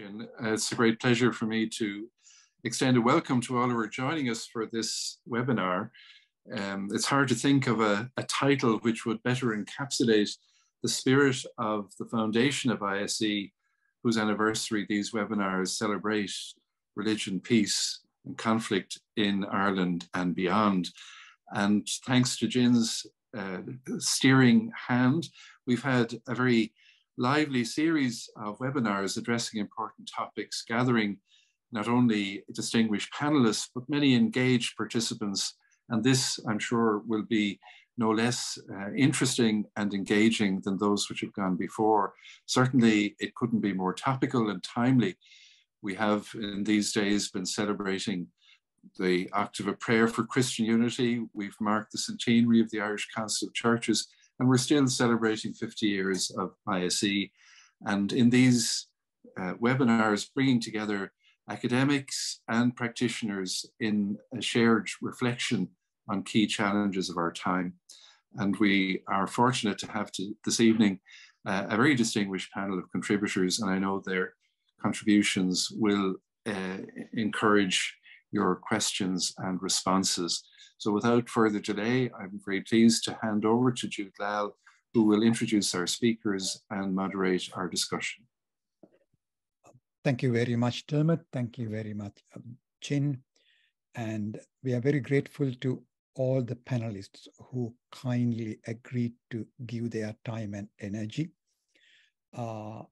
Jin. Uh, it's a great pleasure for me to extend a welcome to all who are joining us for this webinar. Um, it's hard to think of a, a, title which would better encapsulate the spirit of the foundation of ISE, whose anniversary these webinars celebrate religion, peace, and conflict in Ireland and beyond. And thanks to Jin's uh, steering hand, we've had a very lively series of webinars addressing important topics, gathering not only distinguished panelists, but many engaged participants. And this, I'm sure, will be no less uh, interesting and engaging than those which have gone before. Certainly, it couldn't be more topical and timely. We have in these days been celebrating the Octave of Prayer for Christian Unity. We've marked the centenary of the Irish Council of Churches and we're still celebrating 50 years of ISE. And in these uh, webinars, bringing together academics and practitioners in a shared reflection on key challenges of our time. And we are fortunate to have to, this evening uh, a very distinguished panel of contributors, and I know their contributions will uh, encourage your questions and responses. So without further delay, I'm very pleased to hand over to Jude Lal, who will introduce our speakers and moderate our discussion. Thank you very much, Dermot. Thank you very much, um, Jin. And we are very grateful to all the panelists who kindly agreed to give their time and energy. Uh,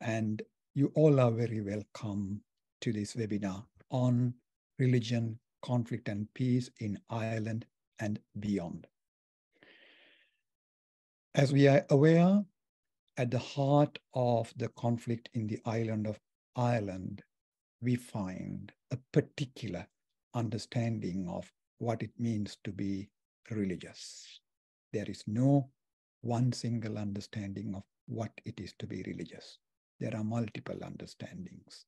and you all are very welcome to this webinar on religion, conflict and peace in Ireland and beyond. As we are aware, at the heart of the conflict in the island of Ireland, we find a particular understanding of what it means to be religious. There is no one single understanding of what it is to be religious. There are multiple understandings,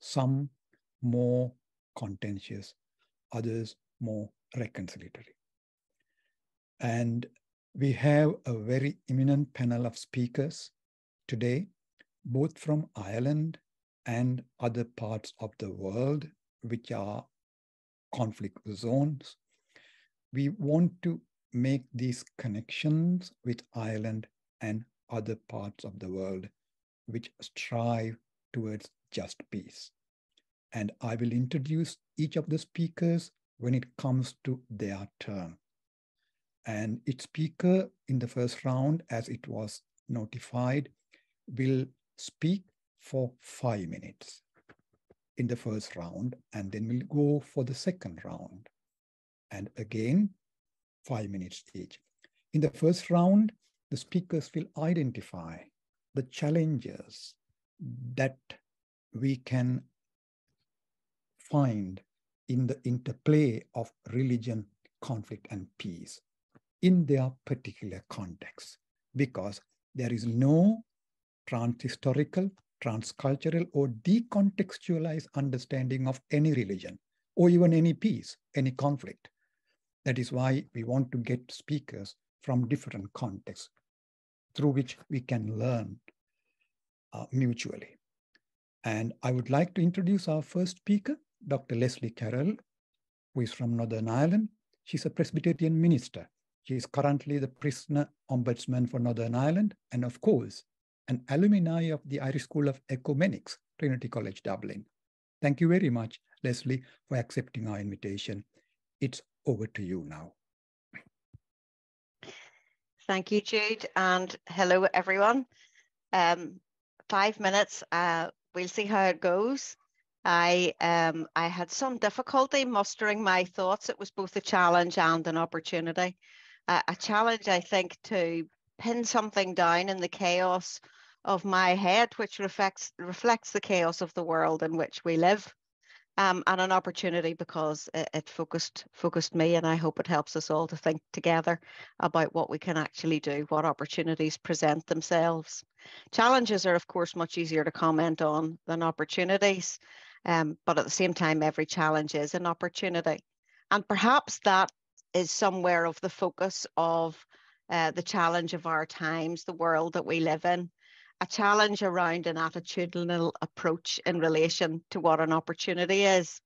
some more contentious, others more reconciliatory. And we have a very eminent panel of speakers today, both from Ireland and other parts of the world, which are conflict zones. We want to make these connections with Ireland and other parts of the world which strive towards just peace and I will introduce each of the speakers when it comes to their turn. And each speaker in the first round, as it was notified, will speak for five minutes in the first round, and then we'll go for the second round. And again, five minutes each. In the first round, the speakers will identify the challenges that we can find in the interplay of religion, conflict, and peace in their particular context, because there is no transhistorical, transcultural, or decontextualized understanding of any religion, or even any peace, any conflict. That is why we want to get speakers from different contexts through which we can learn uh, mutually. And I would like to introduce our first speaker, Dr. Lesley Carroll, who is from Northern Ireland. She's a Presbyterian minister. She is currently the prisoner ombudsman for Northern Ireland, and of course, an alumni of the Irish School of Ecumenics, Trinity College Dublin. Thank you very much, Lesley, for accepting our invitation. It's over to you now. Thank you, Jude, and hello, everyone. Um, five minutes, uh, we'll see how it goes. I um I had some difficulty mustering my thoughts. It was both a challenge and an opportunity. Uh, a challenge, I think, to pin something down in the chaos of my head, which reflects reflects the chaos of the world in which we live. Um, and an opportunity because it, it, focused focused me, and I hope it helps us all to think together about what we can actually do, what opportunities present themselves. Challenges are, of course, much easier to comment on than opportunities, um, but at the same time, every challenge is an opportunity. And perhaps that is somewhere of the focus of uh, the challenge of our times, the world that we live in. a challenge around an attitudinal approach in relation to what an opportunity is.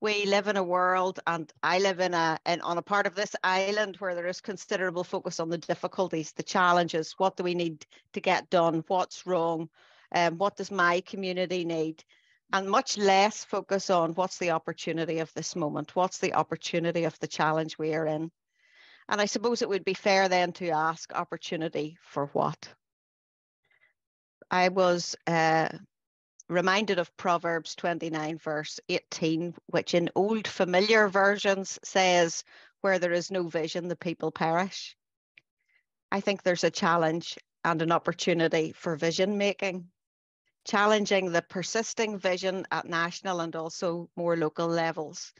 We live in a world, and I live in a in, on a part of this island where there is considerable focus on the difficulties, the challenges. What do we need to get done? What's wrong? Um, what does my community need? And much less focus on what's the opportunity of this moment? What's the opportunity of the challenge we are in? And I suppose it would be fair then to ask opportunity for what? I was uh, reminded of Proverbs 29, verse 18, which in old familiar versions says, Where there is no vision, the people perish. I think there's a challenge and an opportunity for vision making, challenging the persisting vision at national and also more local levels.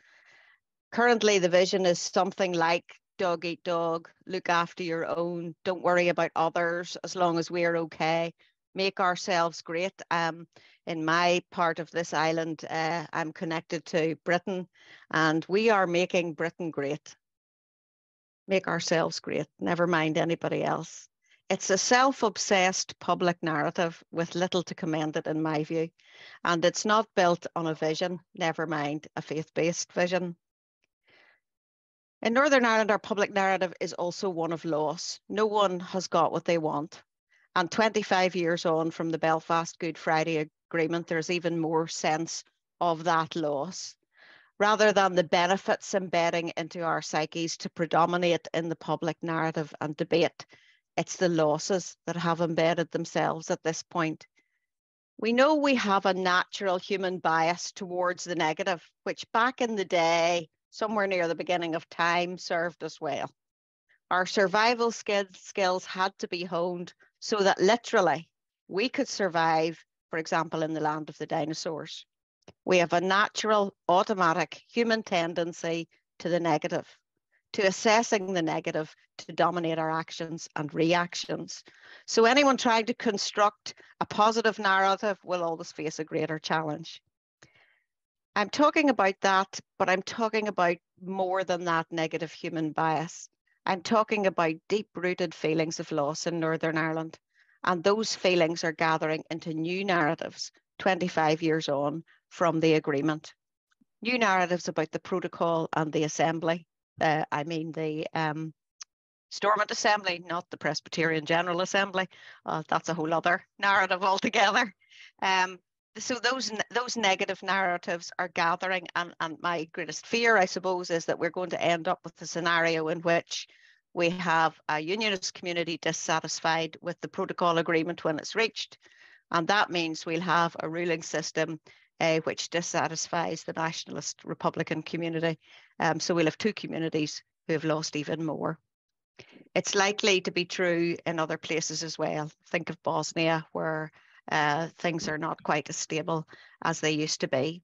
Currently, the vision is something like dog eat dog, look after your own, don't worry about others as long as we're okay, make ourselves great. Um, in my part of this island, uh, I'm connected to Britain, and we are making Britain great. Make ourselves great, never mind anybody else. It's a self obsessed public narrative with little to commend it, in my view. And it's not built on a vision, never mind a faith based vision. In Northern Ireland, our public narrative is also one of loss. No one has got what they want. And 25 years on from the Belfast Good Friday Agreement, there's even more sense of that loss. Rather than the benefits embedding into our psyches to predominate in the public narrative and debate, it's the losses that have embedded themselves at this point. We know we have a natural human bias towards the negative, which back in the day, somewhere near the beginning of time, served us well. Our survival skills had to be honed so that literally we could survive, for example, in the land of the dinosaurs. We have a natural, automatic human tendency to the negative, to assessing the negative to dominate our actions and reactions. So anyone trying to construct a positive narrative will always face a greater challenge. I'm talking about that, but I'm talking about more than that negative human bias. I'm talking about deep rooted feelings of loss in Northern Ireland. And those feelings are gathering into new narratives 25 years on from the agreement. New narratives about the protocol and the assembly. Uh, I mean, the um, Stormont Assembly, not the Presbyterian General Assembly. Uh, that's a whole other narrative altogether. Um, so those those negative narratives are gathering and, and my greatest fear i suppose is that we're going to end up with a scenario in which we have a unionist community dissatisfied with the protocol agreement when it's reached and that means we'll have a ruling system uh, which dissatisfies the nationalist republican community um, so we'll have two communities who have lost even more it's likely to be true in other places as well think of bosnia where uh, things are not quite as stable as they used to be.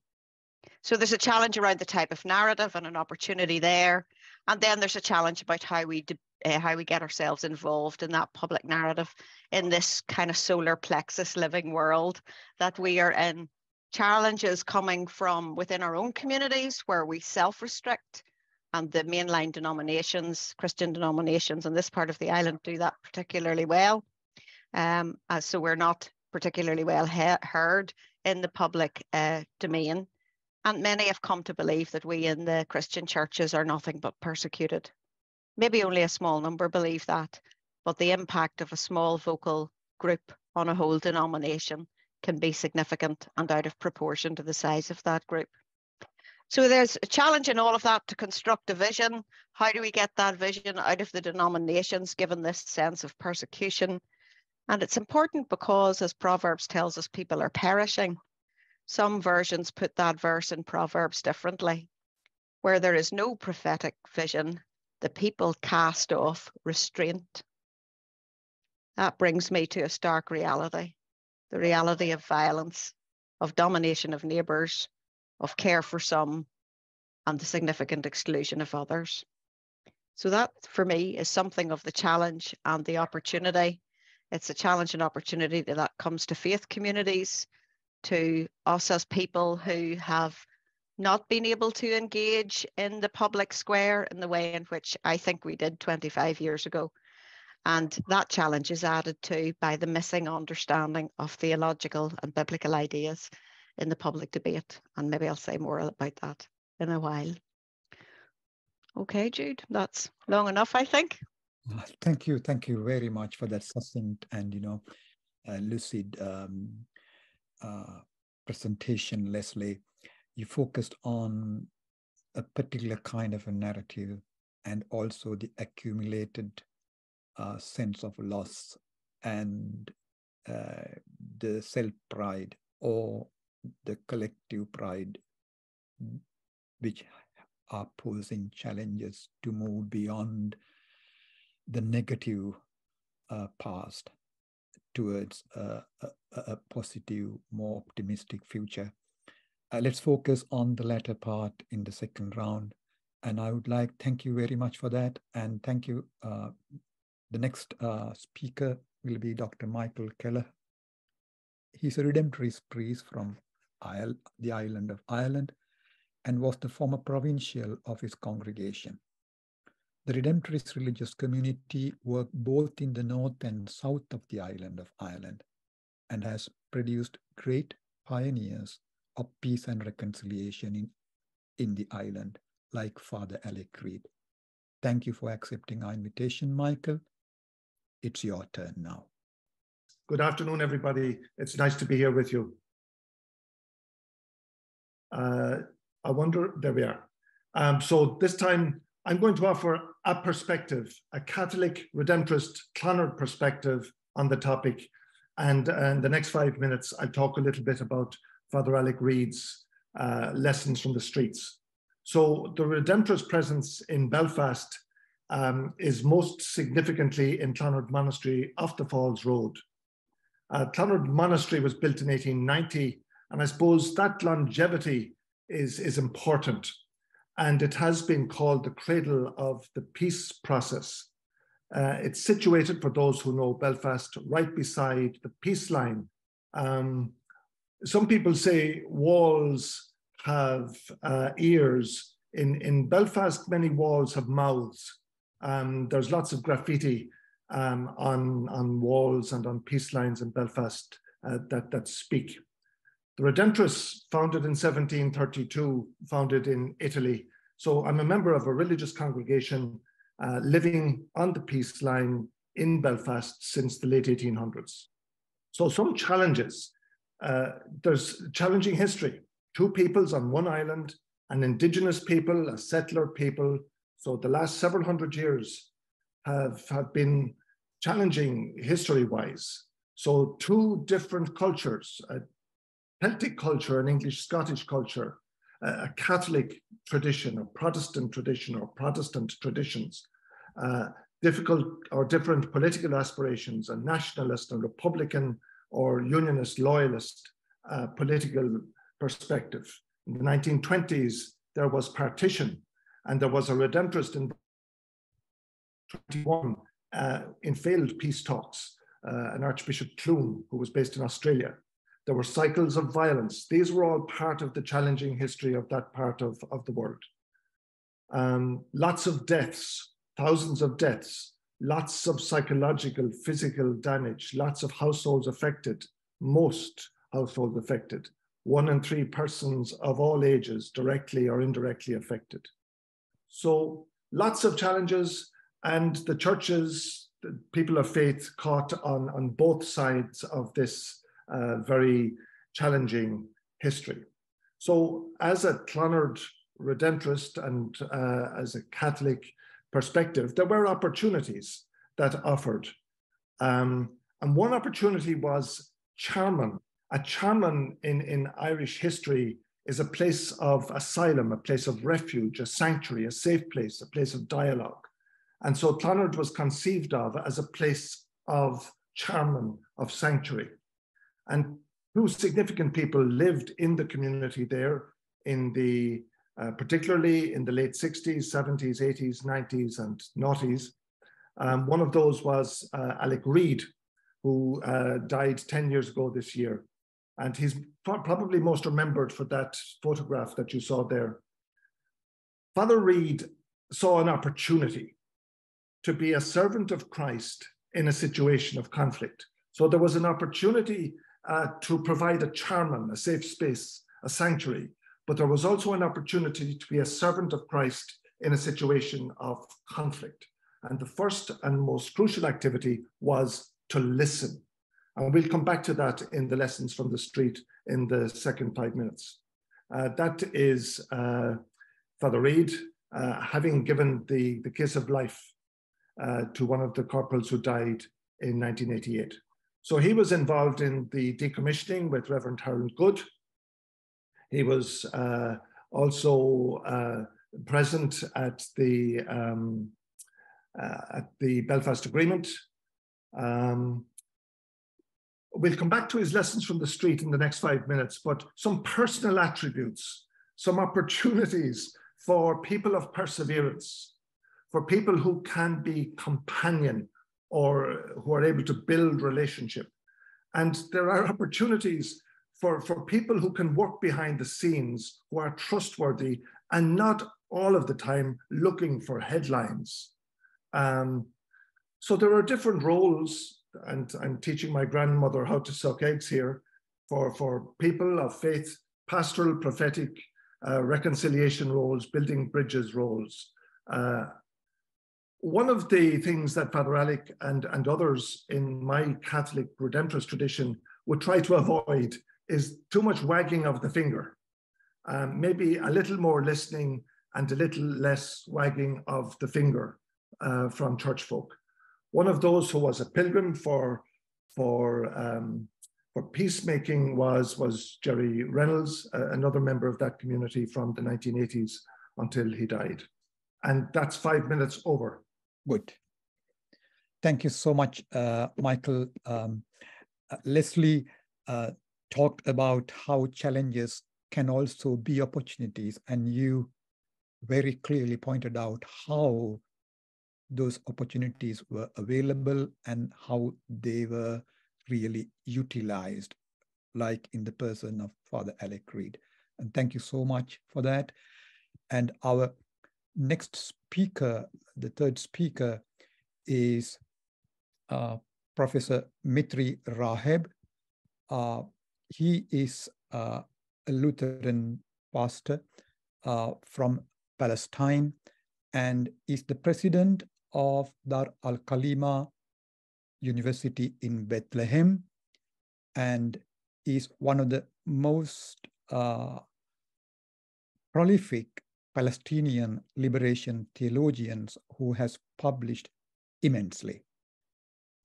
So there's a challenge around the type of narrative and an opportunity there. And then there's a challenge about how we uh, how we get ourselves involved in that public narrative in this kind of solar plexus living world that we are in. Challenges coming from within our own communities where we self-restrict and the mainline denominations, Christian denominations in this part of the island do that particularly well. Um, uh, so we're not particularly well he- heard in the public uh, domain. And many have come to believe that we in the Christian churches are nothing but persecuted. Maybe only a small number believe that, but the impact of a small vocal group on a whole denomination can be significant and out of proportion to the size of that group. So there's a challenge in all of that to construct a vision. How do we get that vision out of the denominations given this sense of persecution? And it's important because, as Proverbs tells us, people are perishing. Some versions put that verse in Proverbs differently. Where there is no prophetic vision, the people cast off restraint. That brings me to a stark reality the reality of violence, of domination of neighbours, of care for some, and the significant exclusion of others. So, that for me is something of the challenge and the opportunity it's a challenge and opportunity that comes to faith communities, to us as people who have not been able to engage in the public square in the way in which I think we did 25 years ago. And that challenge is added to by the missing understanding of theological and biblical ideas in the public debate. And maybe I'll say more about that in a while. Okay, Jude, that's long enough, I think. Thank you. Thank you very much for that succinct and, you know, uh, lucid um, uh, presentation, Lesley. You focused on a particular kind of a narrative and also the accumulated uh, sense of loss and uh, the self pride or the collective pride, which are posing challenges to move beyond the negative uh, past towards a, a, a, positive, more optimistic future. Uh, let's focus on the latter part in the second round. And I would like, thank you very much for that. And thank you. Uh, the next uh, speaker will be Dr. Michael Kelleher. He's a Redemptorist priest from Isle, the island of Ireland and was the former provincial of his congregation. The Redemptorist religious community worked both in the north and south of the island of Ireland and has produced great pioneers of peace and reconciliation in, in the island, like Father Alec Reid. Thank you for accepting our invitation, Michael. It's your turn now. Good afternoon, everybody. It's nice to be here with you. Uh, I wonder, there we are. Um, so this time I'm going to offer a perspective, a Catholic Redemptorist Clonard perspective on the topic. And in the next five minutes, I'll talk a little bit about Father Alec Reid's uh, lessons from the streets. So the Redemptorist presence in Belfast um, is most significantly in Clonard Monastery off the Falls Road. Uh, Clonard Monastery was built in 1890, and I suppose that longevity is, is important. And it has been called the cradle of the peace process. Uh, it's situated, for those who know Belfast, right beside the peace line. Um, some people say walls have uh, ears. In, in Belfast, many walls have mouths. Um, there's lots of graffiti um, on, on walls and on peace lines in Belfast uh, that, that speak. The Redemptorists, founded in 1732, founded in Italy. So I'm a member of a religious congregation uh, living on the peace line in Belfast since the late 1800s. So some challenges. Uh, there's challenging history. Two peoples on one island, an indigenous people, a settler people. So the last several hundred years have, have been challenging history-wise. So two different cultures, a Celtic culture and English Scottish culture, a Catholic tradition, a Protestant tradition, or Protestant traditions, uh, difficult or different political aspirations, a nationalist, a Republican, or Unionist, Loyalist uh, political perspective. In the 1920s, there was partition, and there was a redemptorist in 21 uh, in failed peace talks, uh, an Archbishop Clune, who was based in Australia. There were cycles of violence. These were all part of the challenging history of that part of, of the world. Um, lots of deaths, thousands of deaths, lots of psychological, physical damage, lots of households affected, most households affected, one in three persons of all ages directly or indirectly affected. So lots of challenges and the churches, the people of faith caught on, on both sides of this uh, very challenging history. So, as a Clonard Redemptorist and uh, as a Catholic perspective, there were opportunities that offered. Um, and one opportunity was tearmann. A tearmann in, in Irish history is a place of asylum, a place of refuge, a sanctuary, a safe place, a place of dialogue. And so Clonard was conceived of as a place of tearmann, of sanctuary. And two significant people lived in the community there in the, uh, particularly in the late 60s, 70s, 80s, 90s, and noughties. Um, one of those was uh, Alec Reid, who uh, died 10 years ago this year. And he's probably most remembered for that photograph that you saw there. Father Reid saw an opportunity to be a servant of Christ in a situation of conflict. So there was an opportunity uh, to provide a tearmann, a safe space, a sanctuary, but there was also an opportunity to be a servant of Christ in a situation of conflict. And the first and most crucial activity was to listen. And we'll come back to that in the lessons from the street in the second five minutes. Uh, that is uh, Father Reid uh, having given the, the kiss of life uh, to one of the corporals who died in 1988. So he was involved in the decommissioning with Reverend Harold Good. He was uh, also uh, present at the um, at the Belfast Agreement. Um, we'll come back to his lessons from the street in the next five minutes, but some personal attributes, some opportunities for people of perseverance, for people who can be companion or who are able to build relationship. And there are opportunities for, for people who can work behind the scenes, who are trustworthy and not all of the time looking for headlines. Um, so there are different roles and I'm teaching my grandmother how to suck eggs here for, for people of faith, pastoral, prophetic, uh, reconciliation roles, building bridges roles. Uh, one of the things that Father Alec and, and others in my Catholic Redemptorist tradition would try to avoid is too much wagging of the finger. Um, maybe a little more listening and a little less wagging of the finger uh, from church folk. One of those who was a pilgrim for for um, for peacemaking was was Gerry Reynolds, uh, another member of that community from the 1980s until he died. And that's five minutes over. Good. Thank you so much, uh, Michael. Um, uh, Lesley uh, talked about how challenges can also be opportunities, and you very clearly pointed out how those opportunities were available and how they were really utilized, like in the person of Father Alec Reid. And thank you so much for that. And our next speaker, the third speaker, is uh, Professor Mitri Raheb. Uh, he is uh, a Lutheran pastor uh, from Palestine and is the president of Dar al Kalima University in Bethlehem and is one of the most uh, prolific Palestinian liberation theologians who has published immensely.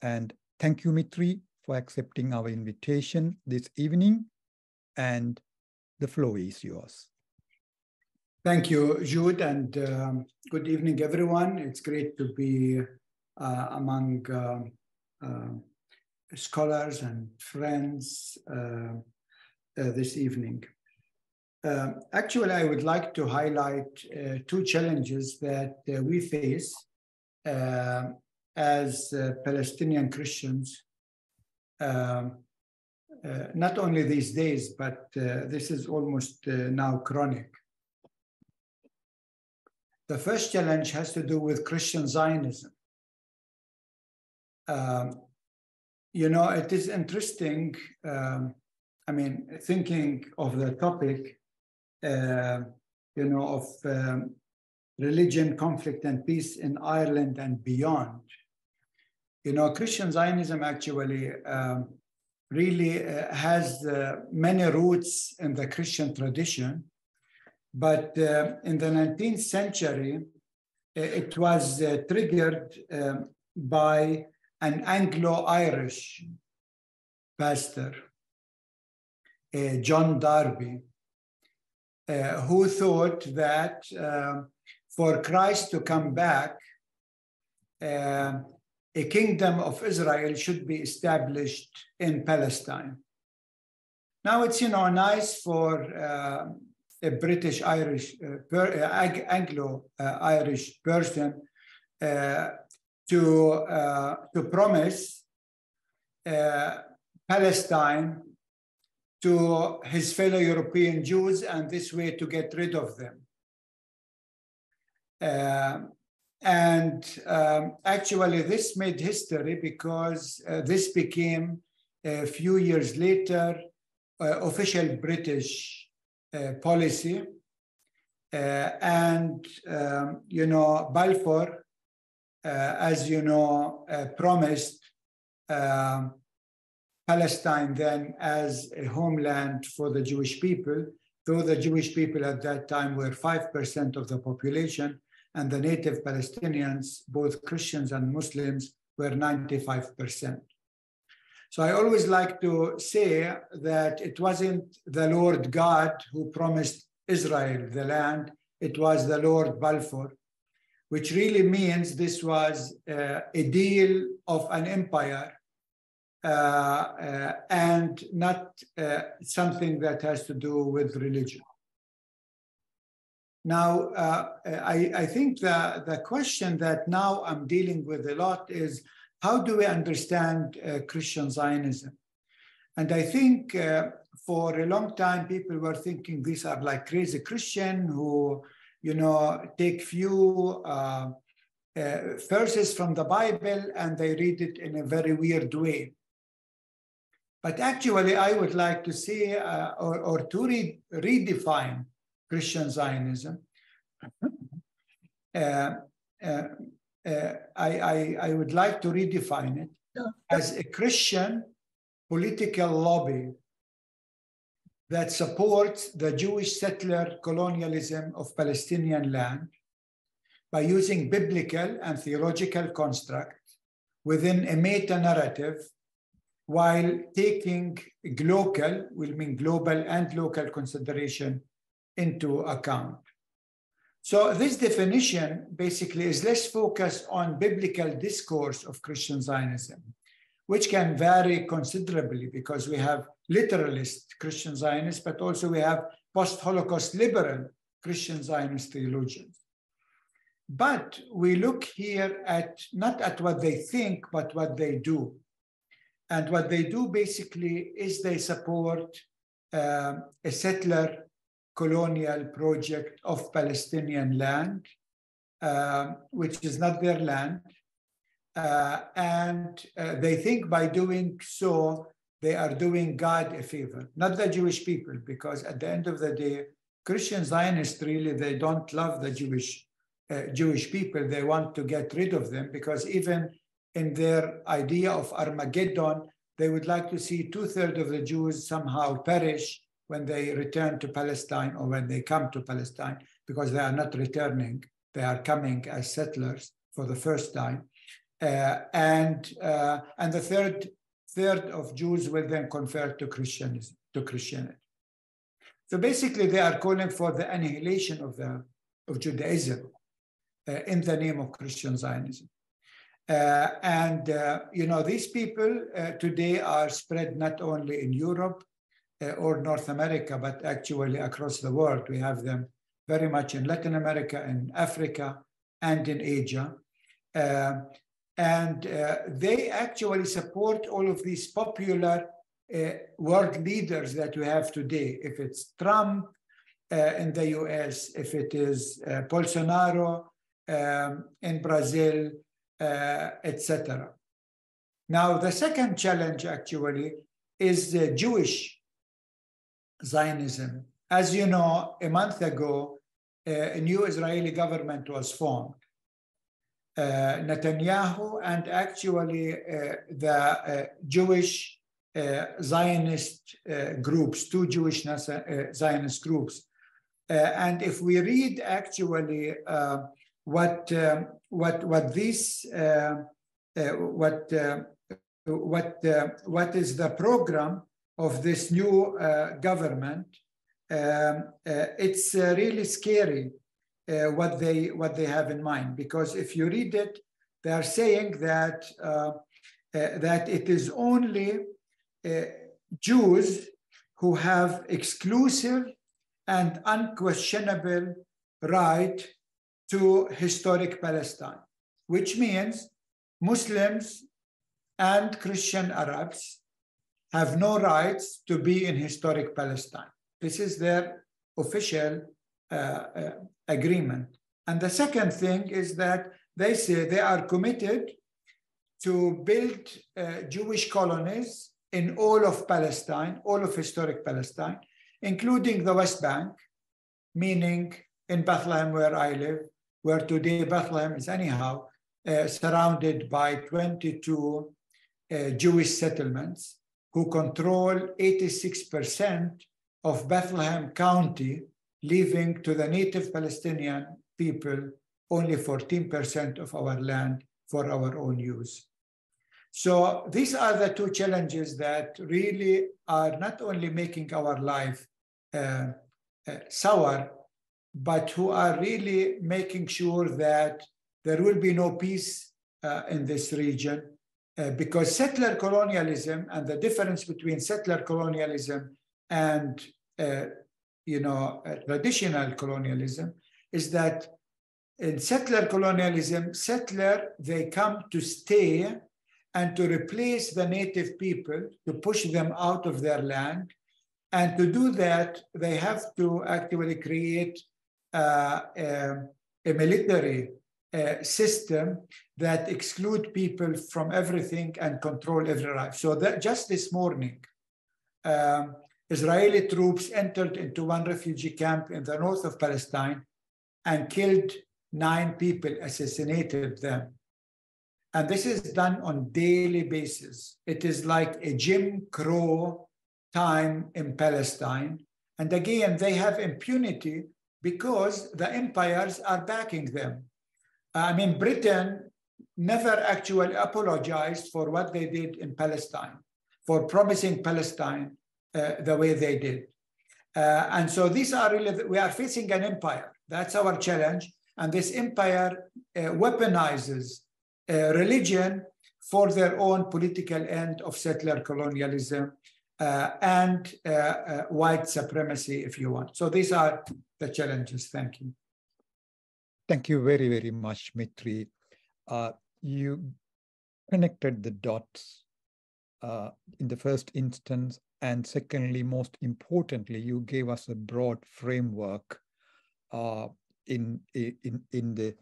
And thank you, Mitri, for accepting our invitation this evening. And the floor is yours. Thank you, Jude, and um, good evening, everyone. It's great to be uh, among uh, uh, scholars and friends uh, uh, this evening. Uh, actually, I would like to highlight two challenges that we face as Palestinian Christians, um, not only these days, but this is almost now chronic. The first challenge has to do with Christian Zionism. Um, you know, it is interesting. Um, I mean, thinking of the topic, uh, you know, of um, religion, conflict, and peace in Ireland and beyond. You know, Christian Zionism actually um, really uh, has uh, many roots in the Christian tradition. But uh, in the 19th century, uh, it was uh, triggered um, by an Anglo-Irish pastor, uh, John Darby, uh, who thought that uh, for Christ to come back, a kingdom of Israel should be established in Palestine. Now it's you know nice for a British Irish, uh, per, uh, Anglo Irish person uh, to, to promise Palestine to his fellow European Jews and this way to get rid of them. Uh, and um, actually, this made history because uh, this became a few years later uh, official British uh, policy. Uh, and, um, you know, Balfour, uh, as you know, uh, promised um, Palestine then as a homeland for the Jewish people, though the Jewish people at that time were 5% of the population, and the native Palestinians, both Christians and Muslims, were 95%. So I always like to say that it wasn't the Lord God who promised Israel the land, it was the Lord Balfour, which really means this was uh, a deal of an empire uh, uh, and not uh, something that has to do with religion. Now, uh, I, I, think the, the question that now I'm dealing with a lot is how do we understand uh, Christian Zionism? And I think uh, for a long time, people were thinking these are like crazy Christian who, you know, take few uh, uh, verses from the Bible and they read it in a very weird way. But actually, I would like to see uh, or, or to re redefine Christian Zionism. Uh, uh, uh, I, I, I, would like to redefine it as a Christian political lobby that supports the Jewish settler colonialism of Palestinian land by using biblical and theological construct within a meta narrative while taking local, will mean global and local consideration into account. So this definition basically is less focused on biblical discourse of Christian Zionism, which can vary considerably because we have literalist Christian Zionists, but also we have post-Holocaust liberal Christian Zionist theologians. But we look here at not at what they think, but what they do. And what they do basically is they support uh, a settler colonial project of Palestinian land, uh, which is not their land. Uh, and uh, they think by doing so, they are doing God a favor, not the Jewish people, because at the end of the day, Christian Zionists really, they don't love the Jewish, uh, Jewish people. They want to get rid of them because even in their idea of Armageddon, they would like to see two thirds of the Jews somehow perish when they return to Palestine or when they come to Palestine, because they are not returning, they are coming as settlers for the first time. Uh, and, uh, and the third, third of Jews will then convert to Christianism, to Christianity. So basically, they are calling for the annihilation of, the, of Judaism uh, in the name of Christian Zionism. Uh, and, uh, you know, these people uh, today are spread not only in Europe, or North America, but actually across the world. We have them very much in Latin America, in Africa, and in Asia. Uh, and uh, they actually support all of these popular uh, world leaders that we have today. If it's Trump uh, in the US, if it is uh, Bolsonaro um, in Brazil, etc. Now, the second challenge actually is the Jewish Zionism. As you know, a month ago, uh, a new Israeli government was formed. Uh, Netanyahu and actually uh, the uh, Jewish uh, Zionist uh, groups, two Jewish Zionist groups. and if we read actually what, um, what, what these, what, what, what is the program of this new uh, government, um, uh, it's uh, really scary what they what they have in mind. Because if you read it, they are saying that that it is only Jews who have exclusive and unquestionable right to historic Palestine, which means Muslims and Christian Arabs have no rights to be in historic Palestine. This is their official uh, uh, agreement. And the second thing is that they say they are committed to build uh, Jewish colonies in all of Palestine, all of historic Palestine, including the West Bank, meaning in Bethlehem, where I live, where today Bethlehem is anyhow uh, surrounded by 22 uh, Jewish settlements who control 86% of Bethlehem County, leaving to the native Palestinian people only 14% of our land for our own use. So these are the two challenges that really are not only making our life uh, uh, sour, but who are really making sure that there will be no peace uh, in this region uh, because settler colonialism and the difference between settler colonialism and uh, you know uh, traditional colonialism is that in settler colonialism settler they come to stay and to replace the native people to push them out of their land. And to do that they have to actually create uh, a, a military uh, system that exclude people from everything and control every life. So that just this morning, um, Israeli troops entered into one refugee camp in the north of Palestine and killed nine people, assassinated them. And this is done on daily basis. It is like a Jim Crow time in Palestine. And again, they have impunity because the empires are backing them. I mean, Britain never actually apologized for what they did in Palestine, for promising Palestine uh, the way they did. Uh, and so these are really, we are facing an empire. That's our challenge. And this empire uh, weaponizes uh, religion for their own political end of settler colonialism uh, and uh, white supremacy, if you want. So these are the challenges. Thank you. Thank you very, very much, Mitri. Uh, you connected the dots uh, in the first instance. And secondly, most importantly, you gave us a broad framework uh, in, in, in the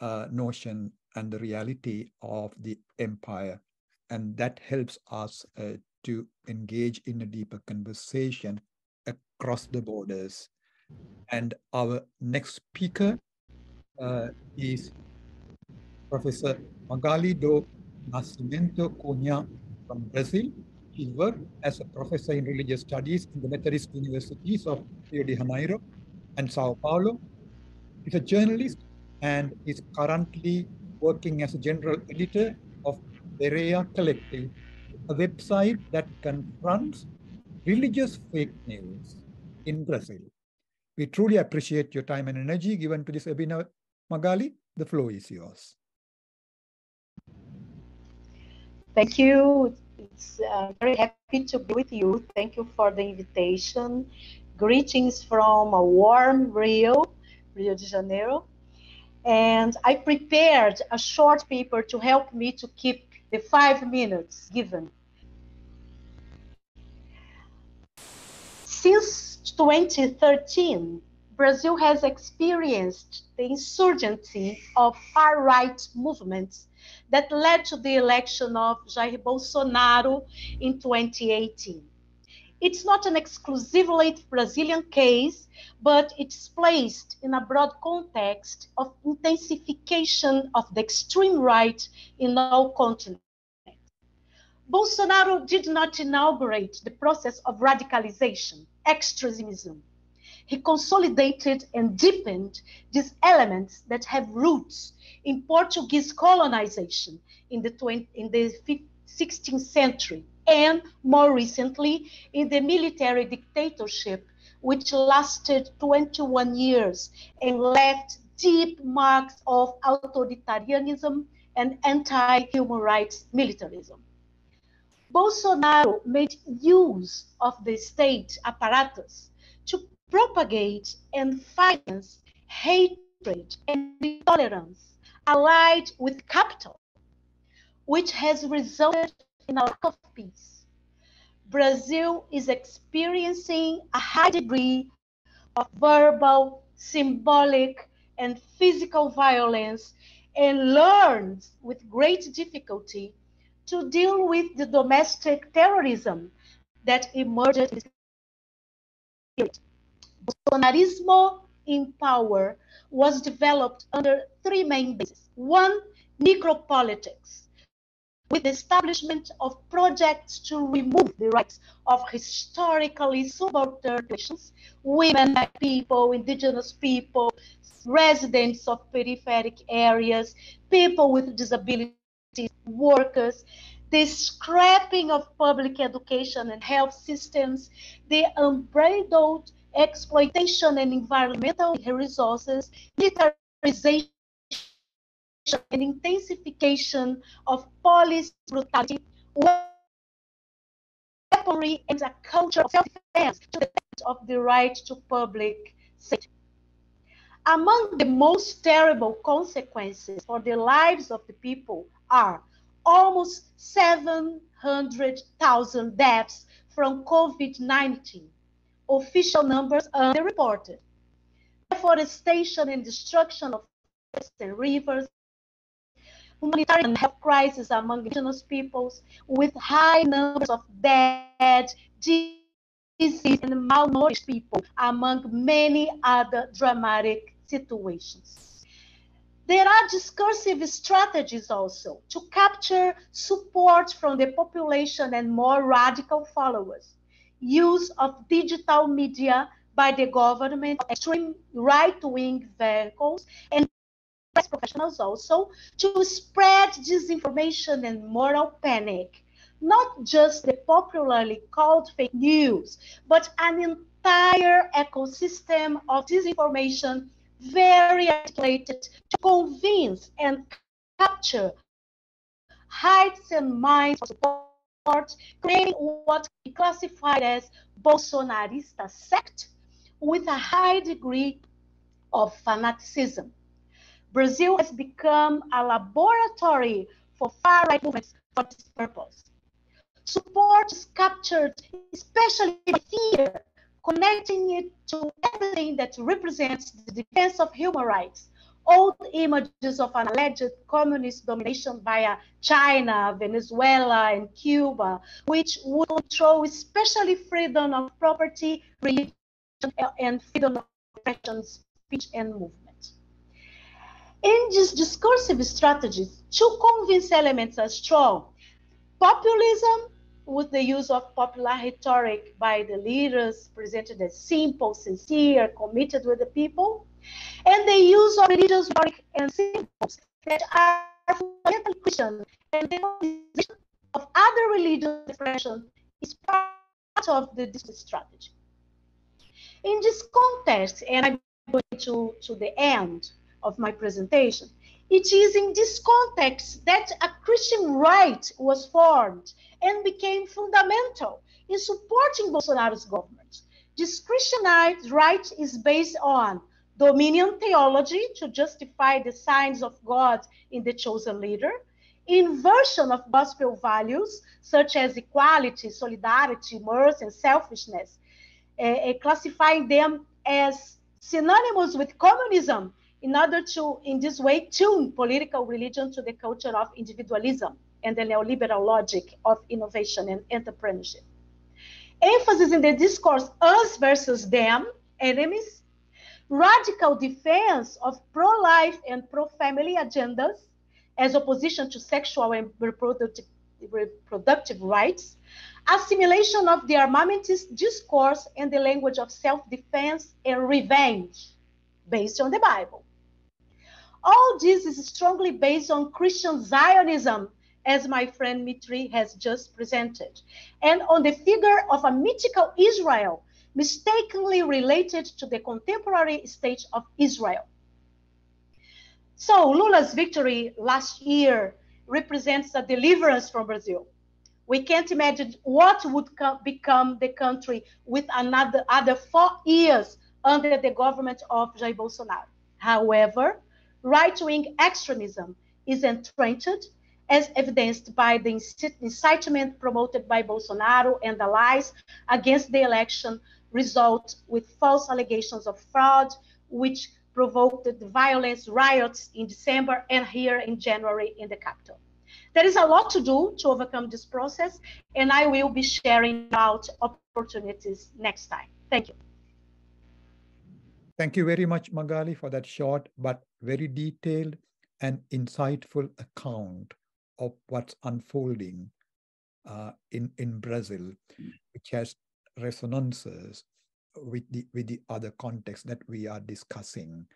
uh, notion and the reality of the empire. And that helps us uh, to engage in a deeper conversation across the borders. And our next speaker uh, is Professor Magali do Nascimento Cunha from Brazil. He worked as a professor in religious studies in the Methodist Universities of Rio de Janeiro and Sao Paulo. He's a journalist and is currently working as a general editor of Bereia Collective, a website that confronts religious fake news in Brazil. We truly appreciate your time and energy given to this webinar Magali, the floor is yours. Thank you. It's uh, very happy to be with you. Thank you for the invitation. Greetings from a warm Rio, Rio de Janeiro. And I prepared a short paper to help me to keep the five minutes given. Since 2013, Brazil has experienced the insurgency of far-right movements that led to the election of Jair Bolsonaro in 2018. It's not an exclusively Brazilian case, but it's placed in a broad context of intensification of the extreme right in all continents. Bolsonaro did not inaugurate the process of radicalization, extremism, he consolidated and deepened these elements that have roots in Portuguese colonization in the, 20, in the 16th century and more recently in the military dictatorship which lasted 21 years and left deep marks of authoritarianism and anti-human rights militarism. Bolsonaro made use of the state apparatus propagate and finance hatred and intolerance allied with capital, which has resulted in a lack of peace. Brazil is experiencing a high degree of verbal, symbolic, and physical violence and learns with great difficulty to deal with the domestic terrorism that emerged. Bolsonarismo in power was developed under three main bases. One, necropolitics, with the establishment of projects to remove the rights of historically subaltern nations, women, people, indigenous people, residents of peripheric areas, people with disabilities, workers, the scrapping of public education and health systems, the unbridled exploitation and environmental resources, militarization and intensification of police brutality, weaponry, and a culture of self-defense to the of the right to public safety. Among the most terrible consequences for the lives of the people are almost 700,000 deaths from COVID-19. Official numbers are reported. Deforestation and destruction of forests and rivers, humanitarian health crisis among indigenous peoples with high numbers of dead, disease, and malnourished people, among many other dramatic situations. There are discursive strategies also to capture support from the population and more radical followers, use of digital media by the government, extreme right-wing vehicles, and professionals also to spread disinformation and moral panic. Not just the popularly called fake news, but an entire ecosystem of disinformation very articulated to convince and capture hearts and minds for support, creating what we classified as Bolsonarista sect with a high degree of fanaticism. Brazil has become a laboratory for far-right movements for this purpose. Support is captured especially by fear, connecting it to everything that represents the defense of human rights. Old images of an alleged communist domination via China, Venezuela, and Cuba, which would control especially freedom of property, religion, and freedom of expression, speech, and movement. In these discursive strategies, two convincing elements are strong. Populism, with the use of popular rhetoric by the leaders presented as simple, sincere, committed with the people, and the use of religious rhetoric and symbols that are fundamentally Christian, and the of other religious expression is part of the strategy. In this context, and I'm going to, to the end, of my presentation. It is in this context that a Christian right was formed and became fundamental in supporting Bolsonaro's government. This Christian right is based on dominion theology to justify the signs of God in the chosen leader, inversion of gospel values such as equality, solidarity, mercy, and selfishness, uh, classifying them as synonymous with communism in order to, in this way, tune political religion to the culture of individualism and the neoliberal logic of innovation and entrepreneurship. Emphasis in the discourse, us versus them, enemies, radical defense of pro-life and pro-family agendas as opposition to sexual and reproductive, reproductive rights, assimilation of the armamentist discourse and the language of self-defense and revenge based on the Bible. All this is strongly based on Christian Zionism, as my friend Mitri has just presented, and on the figure of a mythical Israel mistakenly related to the contemporary state of Israel. So Lula's victory last year represents a deliverance from Brazil. We can't imagine what would become the country with another other four years under the government of Jair Bolsonaro. However, right-wing extremism is entrenched, as evidenced by the incitement promoted by Bolsonaro and the allies against the election result with false allegations of fraud, which provoked the violence riots in December and here in January in the capital. There is a lot to do to overcome this process, and I will be sharing out opportunities next time. Thank you. Thank you very much, Magali, for that short but very detailed and insightful account of what's unfolding uh, in, in Brazil, which has resonances with the, with the other context that we are discussing.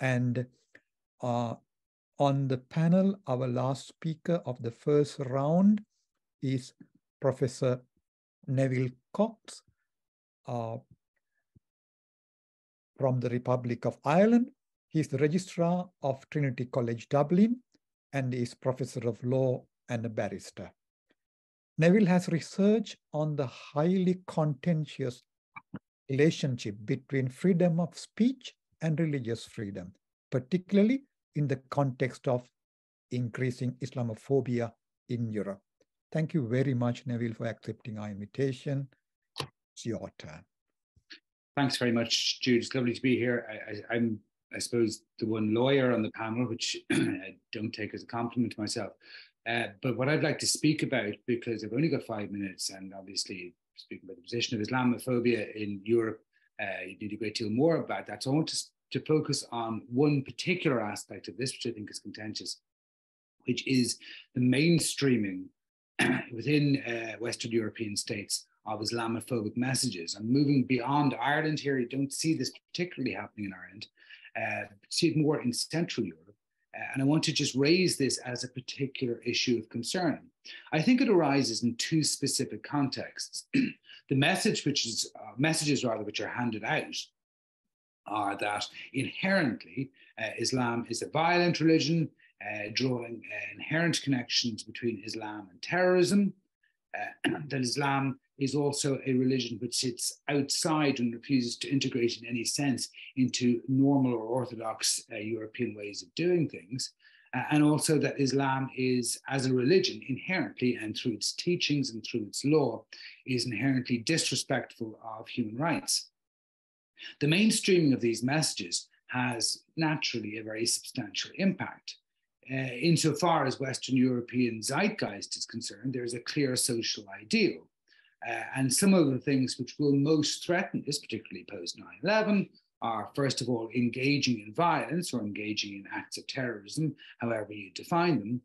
And uh, on the panel, our last speaker of the first round is Professor Neville Cox uh, from the Republic of Ireland. He is the Registrar of Trinity College Dublin and is Professor of Law and a barrister. Neville has researched on the highly contentious relationship between freedom of speech and religious freedom, particularly in the context of increasing Islamophobia in Europe. Thank you very much, Neville, for accepting our invitation. It's your turn. Thanks very much, Jude. It's lovely to be here. I, am I suppose, the one lawyer on the panel, which I don't take as a compliment to myself. Uh, but what I'd like to speak about, because I've only got five minutes, and obviously speaking about the position of Islamophobia in Europe, uh, you need a great deal more about that. So I want to to focus on one particular aspect of this, which I think is contentious, which is the mainstreaming within uh, Western European states of Islamophobic messages. And moving beyond Ireland here, you don't see this particularly happening in Ireland, uh, see it more in Central Europe. And I want to just raise this as a particular issue of concern. I think it arises in two specific contexts. the message, which is uh, messages rather, which are handed out are that inherently uh, Islam is a violent religion, uh, drawing uh, inherent connections between Islam and terrorism, uh, that Islam is also a religion which sits outside and refuses to integrate in any sense into normal or orthodox uh, European ways of doing things. Uh, and also that Islam is, as a religion, inherently and through its teachings and through its law, is inherently disrespectful of human rights. The mainstreaming of these messages has naturally a very substantial impact. Uh, insofar as Western European zeitgeist is concerned, there's a clear social ideal. Uh, and some of the things which will most threaten this, particularly post 9 11, are first of all engaging in violence or engaging in acts of terrorism, however you define them.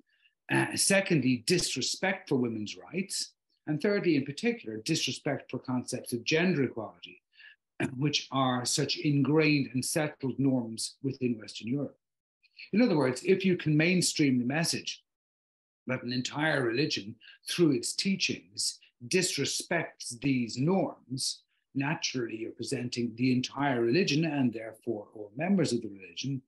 Uh, secondly, disrespect for women's rights. And thirdly, in particular, disrespect for concepts of gender equality, which are such ingrained and settled norms within Western Europe. In other words, if you can mainstream the message that an entire religion, through its teachings, disrespects these norms, naturally you're presenting the entire religion and therefore all members of the religion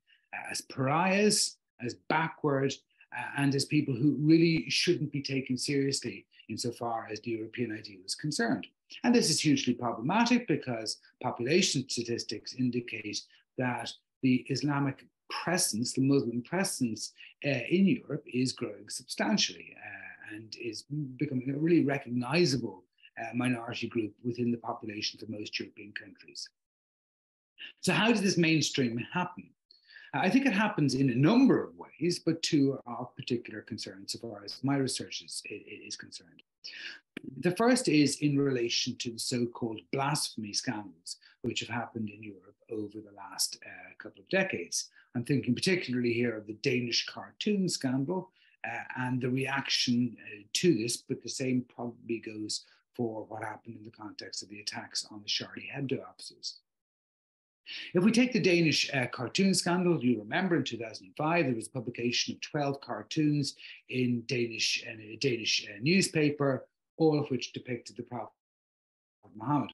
as pariahs, as backward, uh, and as people who really shouldn't be taken seriously insofar as the European ideal is concerned. And this is hugely problematic because population statistics indicate that the Islamic presence, the Muslim presence uh, in Europe is growing substantially uh, and is becoming a really recognizable uh, minority group within the populations of most European countries. So, how does this mainstream happen? I think it happens in a number of ways, but two are of particular concern so far as my research is, is concerned. The first is in relation to the so called blasphemy scandals, which have happened in Europe over the last uh, couple of decades. I'm thinking particularly here of the Danish cartoon scandal uh, and the reaction uh, to this, but the same probably goes for what happened in the context of the attacks on the Charlie Hebdo offices. If we take the Danish uh, cartoon scandal, you remember in 2005 there was a publication of 12 cartoons in Danish and a Danish uh, newspaper, all of which depicted the Prophet Muhammad.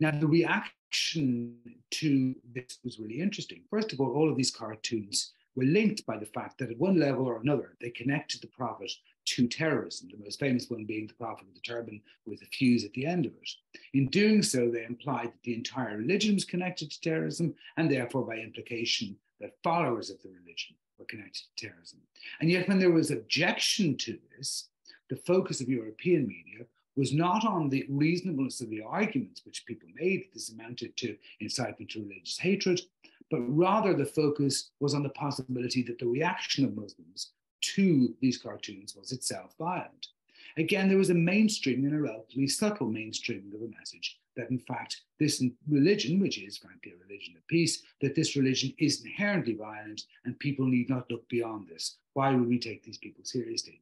Now, the reaction to this was really interesting. First of all, all of these cartoons were linked by the fact that at one level or another, they connected the Prophet to terrorism, the most famous one being the Prophet with the turban with a fuse at the end of it. In doing so, they implied that the entire religion was connected to terrorism, and therefore, by implication, that followers of the religion were connected to terrorism. And yet, when there was objection to this, the focus of European media was not on the reasonableness of the arguments which people made that this amounted to incitement to religious hatred, but rather the focus was on the possibility that the reaction of Muslims to these cartoons was itself violent. Again, there was a mainstreaming and a relatively subtle mainstreaming of a message that, in fact, this religion, which is frankly a religion of peace, that this religion is inherently violent and people need not look beyond this. Why would we take these people seriously?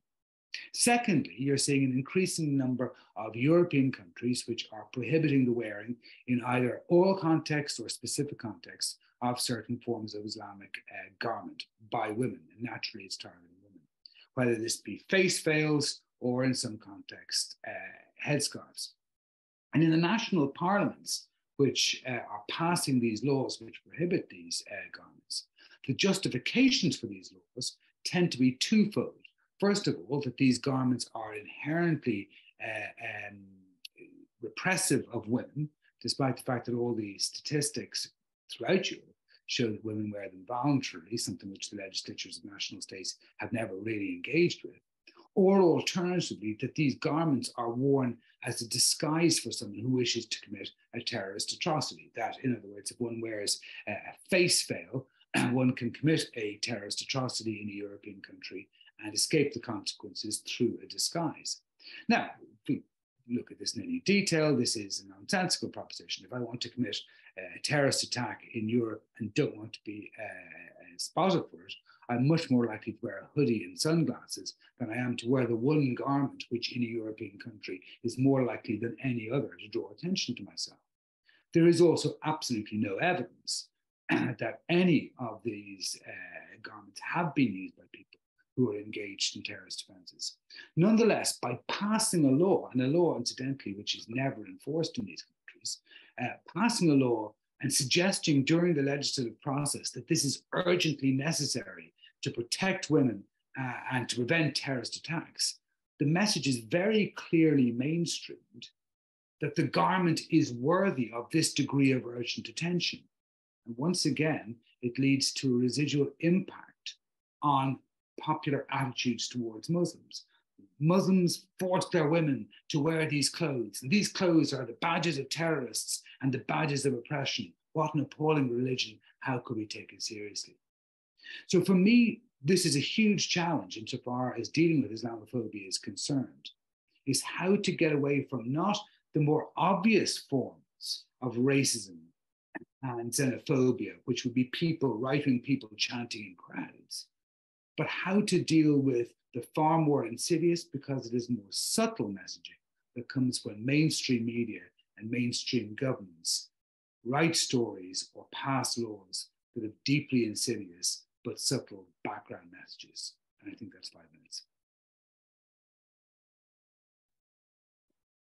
Secondly, you're seeing an increasing number of European countries which are prohibiting the wearing in either all context or specific contexts of certain forms of Islamic uh, garment by women. And naturally, it's targeting women, whether this be face veils or in some context, uh, headscarves. And in the national parliaments, which uh, are passing these laws which prohibit these uh, garments, the justifications for these laws tend to be twofold. First of all, that these garments are inherently uh, um, repressive of women, despite the fact that all the statistics throughout Europe show that women wear them voluntarily, something which the legislatures of national states have never really engaged with. Or alternatively, that these garments are worn as a disguise for someone who wishes to commit a terrorist atrocity. That, in other words, if one wears a face veil, one can commit a terrorist atrocity in a European country and escape the consequences through a disguise. Now, we look at this in any detail, this is a nonsensical proposition. If I want to commit a terrorist attack in Europe and don't want to be uh, spotted for it, I'm much more likely to wear a hoodie and sunglasses than I am to wear the one garment which in a European country is more likely than any other to draw attention to myself. There is also absolutely no evidence that any of these uh, garments have been used by people who are engaged in terrorist offences. Nonetheless, by passing a law, and a law, incidentally, which is never enforced in these countries, uh, passing a law and suggesting during the legislative process that this is urgently necessary to protect women uh, and to prevent terrorist attacks, the message is very clearly mainstreamed that the garment is worthy of this degree of urgent attention. And once again, it leads to a residual impact on popular attitudes towards Muslims. Muslims force their women to wear these clothes, and these clothes are the badges of terrorists and the badges of oppression. What an appalling religion. How could we take it seriously? So, for me, this is a huge challenge insofar as dealing with Islamophobia is concerned, is how to get away from not the more obvious forms of racism and xenophobia, which would be people, right wing people chanting in crowds, but how to deal with the far more insidious, because it is more subtle messaging that comes when mainstream media and mainstream governments write stories or pass laws that have deeply insidious but subtle background messages. And I think that's five minutes.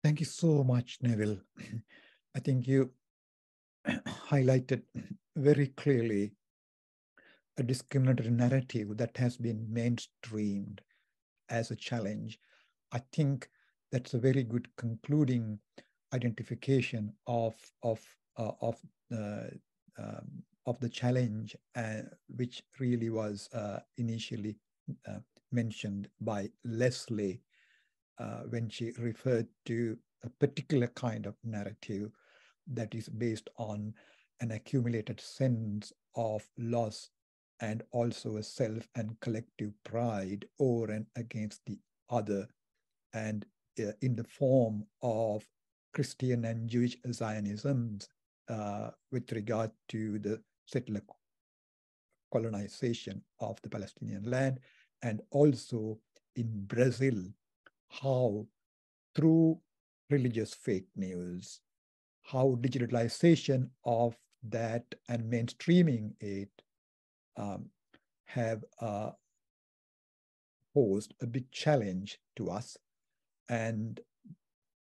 Thank you so much, Neville. I think you highlighted very clearly a discriminatory narrative that has been mainstreamed as a challenge. I think that's a very good concluding identification of of uh, of uh, um, of the challenge, uh, which really was uh, initially uh, mentioned by Lesley uh, when she referred to a particular kind of narrative that is based on an accumulated sense of loss and also a self and collective pride over and against the other, and uh, in the form of Christian and Jewish Zionisms uh, with regard to the settler colonization of the Palestinian land, and also in Brazil, how through religious fake news, how digitalization of that and mainstreaming it um, have uh, posed a big challenge to us. And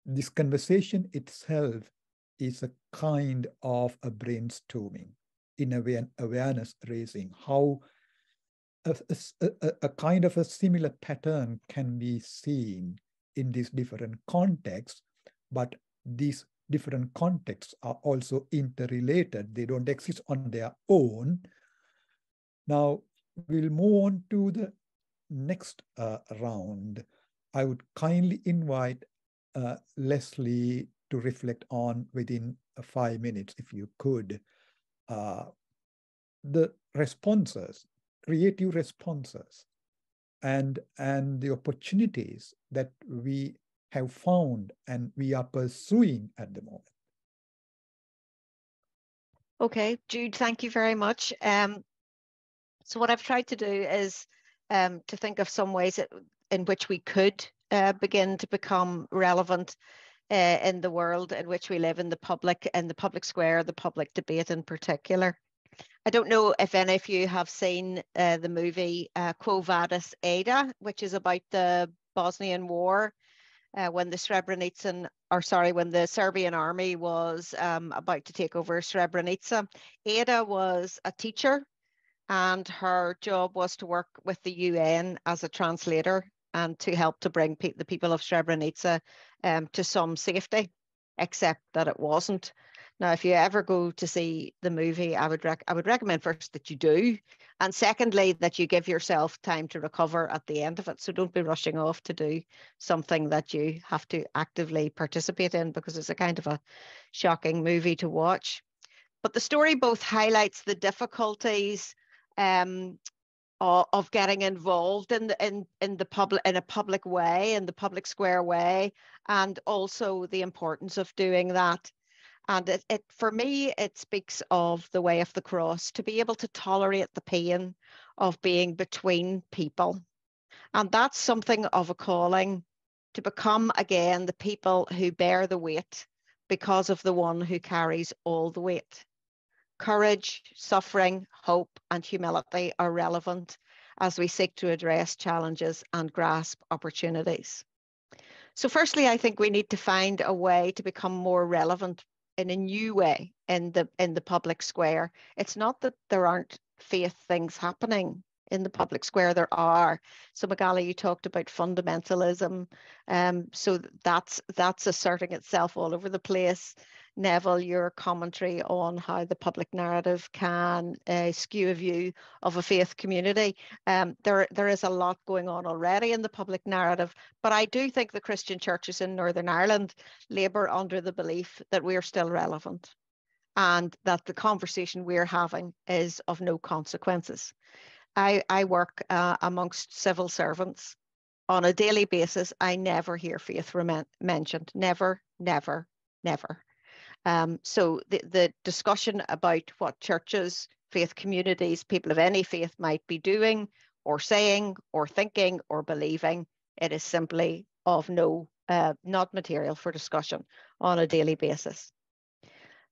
this conversation itself is a kind of a brainstorming, in a way, an awareness raising, how a, a, a, kind of a similar pattern can be seen in these different contexts, but these different contexts are also interrelated. They don't exist on their own, now, we'll move on to the next uh, round. I would kindly invite uh, Lesley to reflect on within five minutes, if you could, uh, the responses, creative responses, and, and the opportunities that we have found and we are pursuing at the moment. Okay, Jude, thank you very much. Um, so what I've tried to do is um, to think of some ways that, in which we could uh, begin to become relevant uh, in the world in which we live in the public in the public square, the public debate in particular. I don't know if any of you have seen uh, the movie uh, Quo Vadis Aida, which is about the Bosnian War uh, when the Srebrenica, or sorry, when the Serbian army was um, about to take over Srebrenica. Aida was a teacher and her job was to work with the UN as a translator and to help to bring pe the people of Srebrenica um, to some safety, except that it wasn't. Now, if you ever go to see the movie, I would rec- I would recommend first that you do, and secondly that you give yourself time to recover at the end of it. So don't be rushing off to do something that you have to actively participate in because it's a kind of a shocking movie to watch. But the story both highlights the difficulties um, of getting involved in the in in the public in a public way in the public square way and also the importance of doing that. And it, it for me it speaks of the way of the cross to be able to tolerate the pain of being between people. And that's something of a calling to become again the people who bear the weight because of the one who carries all the weight courage suffering hope and humility are relevant as we seek to address challenges and grasp opportunities so firstly i think we need to find a way to become more relevant in a new way in the in the public square. It's not that there aren't faith things happening in the public square. There are. So Magali, you talked about fundamentalism. Um, so that's that's asserting itself all over the place. Neville, your commentary on how the public narrative can uh, skew a view of a faith community. Um, there, there is a lot going on already in the public narrative, but I do think the Christian churches in Northern Ireland labour under the belief that we are still relevant and that the conversation we're having is of no consequences. I, I work uh, amongst civil servants on a daily basis. I never hear faith mentioned, never, never, never. Um, so the, the discussion about what churches, faith communities, people of any faith might be doing or saying or thinking or believing, it is simply of no, uh, not material for discussion on a daily basis.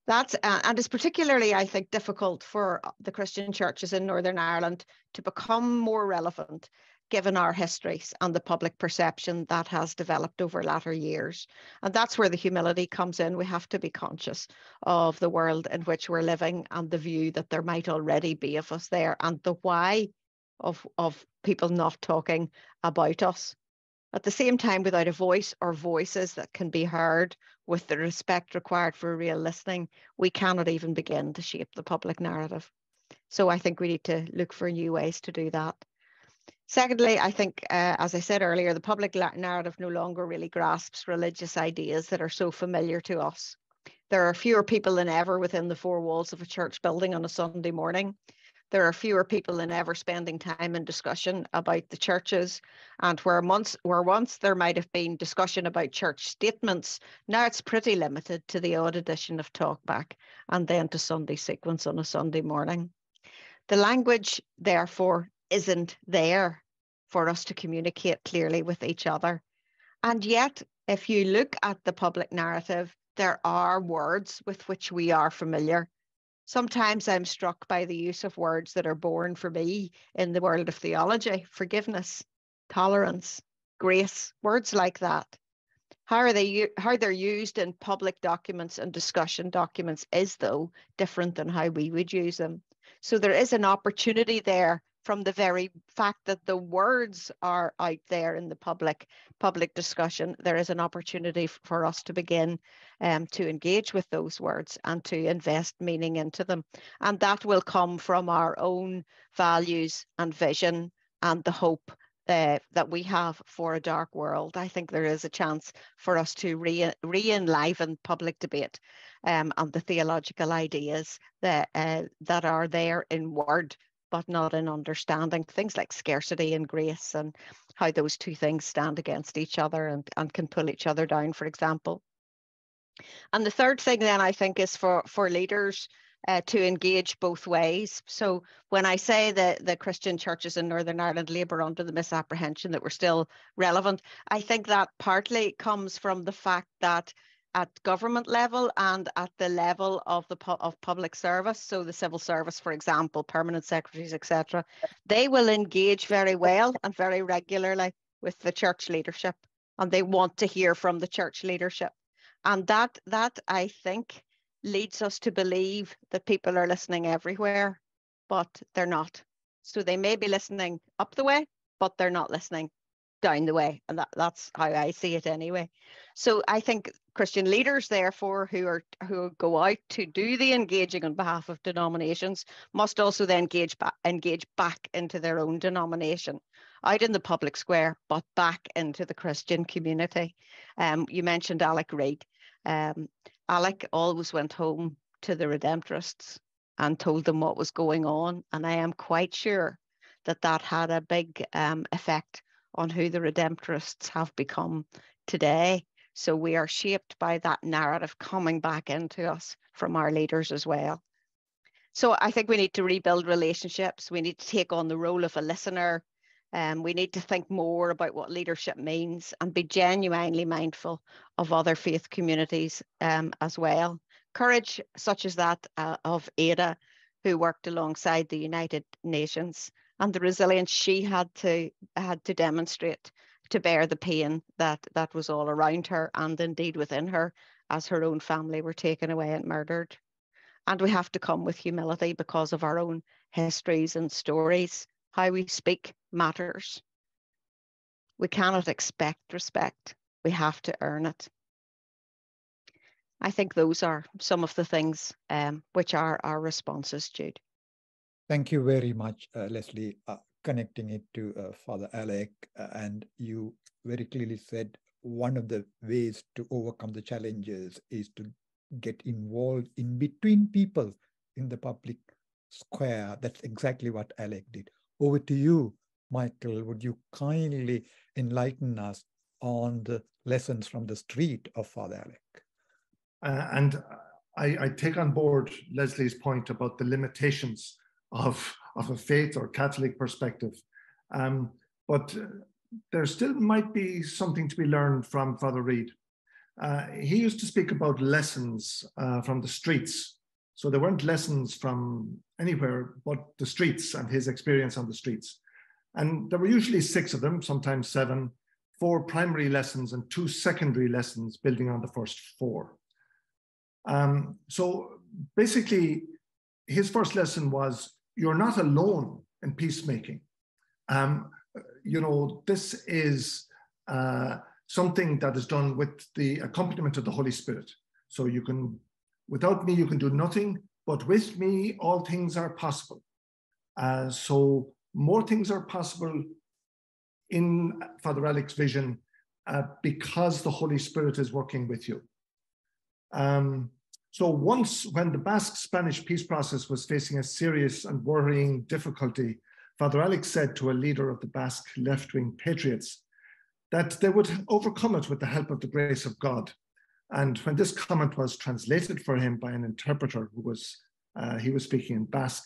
That's, uh, and it's particularly, I think, difficult for the Christian churches in Northern Ireland to become more relevant given our histories and the public perception that has developed over latter years. And that's where the humility comes in. We have to be conscious of the world in which we're living and the view that there might already be of us there and the why of, of people not talking about us. At the same time, without a voice or voices that can be heard with the respect required for real listening, we cannot even begin to shape the public narrative. So I think we need to look for new ways to do that. Secondly, I think, uh, as I said earlier, the public narrative no longer really grasps religious ideas that are so familiar to us. There are fewer people than ever within the four walls of a church building on a Sunday morning. There are fewer people than ever spending time in discussion about the churches. And where once, where once there might have been discussion about church statements, now it's pretty limited to the odd edition of Talkback and then to Sunday sequence on a Sunday morning. The language, therefore, isn't there for us to communicate clearly with each other. And yet, if you look at the public narrative, there are words with which we are familiar. Sometimes I'm struck by the use of words that are born for me in the world of theology forgiveness, tolerance, grace, words like that. How are they how they're used in public documents and discussion documents is though different than how we would use them. So there is an opportunity there from the very fact that the words are out there in the public public discussion, there is an opportunity for us to begin um, to engage with those words and to invest meaning into them. And that will come from our own values and vision and the hope uh, that we have for a dark world, I think there is a chance for us to re, re-enliven public debate um, and the theological ideas that uh, that are there in word but not in understanding things like scarcity and grace and how those two things stand against each other and, and can pull each other down, for example. And the third thing then I think is for, for leaders uh, to engage both ways. So when I say that the Christian churches in Northern Ireland labour under the misapprehension that we're still relevant, I think that partly comes from the fact that at government level and at the level of the pu- of public service so the civil service for example permanent secretaries etc they will engage very well and very regularly with the church leadership and they want to hear from the church leadership and that that i think leads us to believe that people are listening everywhere, but they're not. So they may be listening up the way, but they're not listening down the way. And that, that's how I see it anyway. So I think Christian leaders, therefore, who are who go out to do the engaging on behalf of denominations, must also then engage back engage back into their own denomination, out in the public square, but back into the Christian community. Um, you mentioned Alec Reid. Um, Alec always went home to the Redemptorists and told them what was going on. And I am quite sure that that had a big um, effect on who the Redemptorists have become today. So we are shaped by that narrative coming back into us from our leaders as well. So I think we need to rebuild relationships. We need to take on the role of a listener um, we need to think more about what leadership means and be genuinely mindful of other faith communities um, as well. Courage such as that uh, of Aida, who worked alongside the United Nations, and the resilience she had to had to demonstrate to bear the pain that that was all around her and indeed within her as her own family were taken away and murdered. And we have to come with humility because of our own histories and stories how we speak matters. We cannot expect respect. We have to earn it. I think those are some of the things um, which are our responses, Jude. Thank you very much, uh, Lesley. Uh, connecting it to uh, Father Alec, uh, and you very clearly said one of the ways to overcome the challenges is to get involved in between people in the public square. That's exactly what Alec did. Over to you, Michael. Would you kindly enlighten us on the lessons from the street of Father Alec? Uh, and I, I, take on board Lesley's point about the limitations of, of a faith or Catholic perspective. Um, but there still might be something to be learned from Father Reid. Uh, he used to speak about lessons uh, from the streets so there weren't lessons from anywhere but the streets and his experience on the streets. And there were usually six of them, sometimes seven, four primary lessons and two secondary lessons building on the first four. Um, so basically, his first lesson was you're not alone in peacemaking. Um, you know, this is uh, something that is done with the accompaniment of the Holy Spirit. So you can Without me, you can do nothing, but with me, all things are possible. Uh, so more things are possible in Father Alec's vision uh, because the Holy Spirit is working with you. Um, so once when the Basque-Spanish peace process was facing a serious and worrying difficulty, Father Alec said to a leader of the Basque left-wing patriots that they would overcome it with the help of the grace of God. And when this comment was translated for him by an interpreter who was, uh, he was speaking in Basque,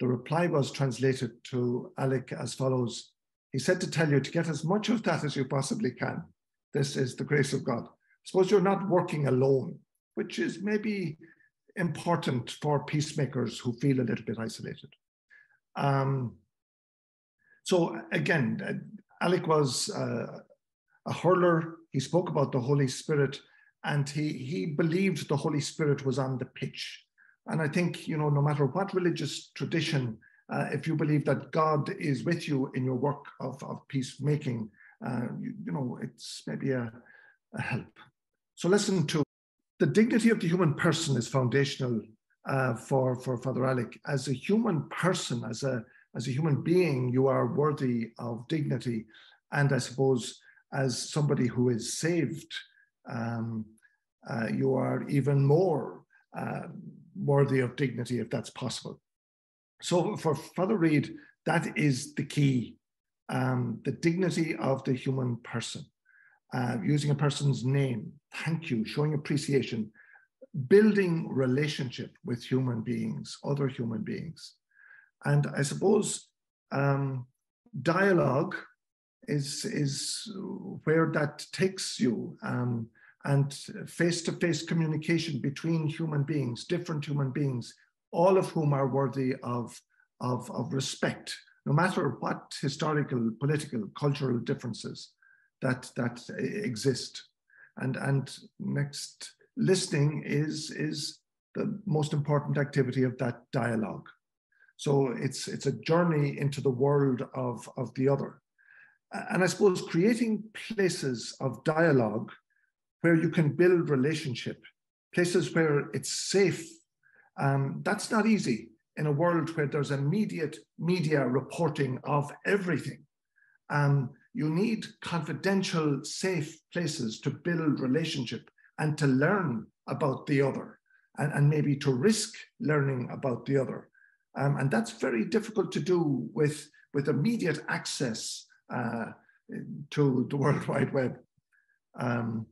the reply was translated to Alec as follows. He said to tell you to get as much of that as you possibly can. This is the grace of God. Suppose you're not working alone, which is maybe important for peacemakers who feel a little bit isolated. Um, so again, uh, Alec was uh, a hurler. He spoke about the Holy Spirit and he, he believed the Holy Spirit was on the pitch. And I think, you know, no matter what religious tradition, uh, if you believe that God is with you in your work of, of peacemaking, uh, you, you, know, it's maybe a, a help. So listen to the dignity of the human person is foundational uh, for, for Father Alec. As a human person, as a, as a human being, you are worthy of dignity. And I suppose as somebody who is saved, um, uh, you are even more uh, worthy of dignity if that's possible. So for Father Reid, that is the key um, the dignity of the human person, uh, using a person's name, thank you, showing appreciation, building relationship with human beings, other human beings. And I suppose um, dialogue is, is where that takes you. Um, and face to face communication between human beings, different human beings, all of whom are worthy of, of, of respect, no matter what historical, political, cultural differences that, that exist. And, and next, listening is, is the most important activity of that dialogue. So it's, it's a journey into the world of, of the other. And I suppose creating places of dialogue where you can build relationship, places where it's safe. Um, that's not easy in a world where there's immediate media reporting of everything. Um, you need confidential, safe places to build relationship and to learn about the other and, and maybe to risk learning about the other. Um, and that's very difficult to do with, with immediate access uh, to the World Wide Web. Um,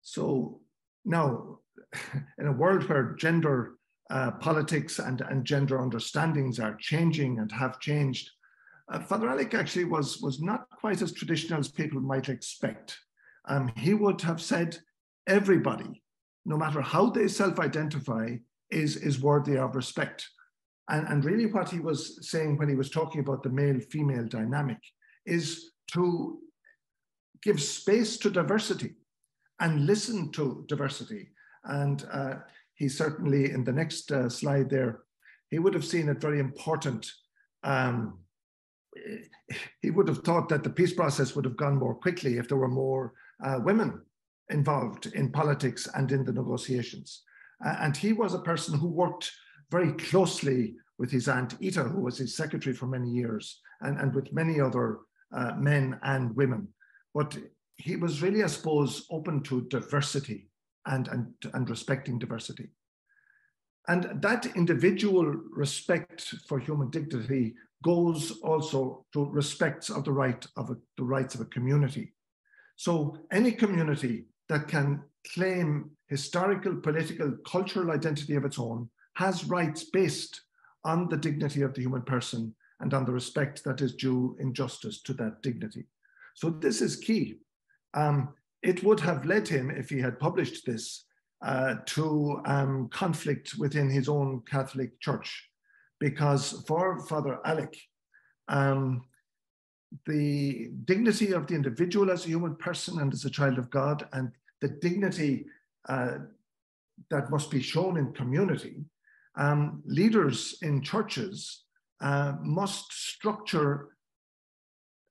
so now, in a world where gender uh, politics and, and gender understandings are changing and have changed, uh, Father Alec actually was, was not quite as traditional as people might expect. Um, he would have said everybody, no matter how they self-identify, is, is worthy of respect. And, and really what he was saying when he was talking about the male-female dynamic is to give space to diversity and listen to diversity. And uh, he certainly, in the next uh, slide there, he would have seen it very important. Um, he would have thought that the peace process would have gone more quickly if there were more uh, women involved in politics and in the negotiations. Uh, and he was a person who worked very closely with his aunt Ita, who was his secretary for many years, and, and with many other uh, men and women. But he was really, I suppose, open to diversity and, and, and respecting diversity. And that individual respect for human dignity goes also to respects of the right of a, the rights of a community. So any community that can claim historical, political, cultural identity of its own has rights based on the dignity of the human person and on the respect that is due in justice to that dignity. So this is key. Um, it would have led him, if he had published this, uh, to um, conflict within his own Catholic Church, because for Father Alec, um, the dignity of the individual as a human person and as a child of God, and the dignity uh, that must be shown in community, um, leaders in churches uh, must structure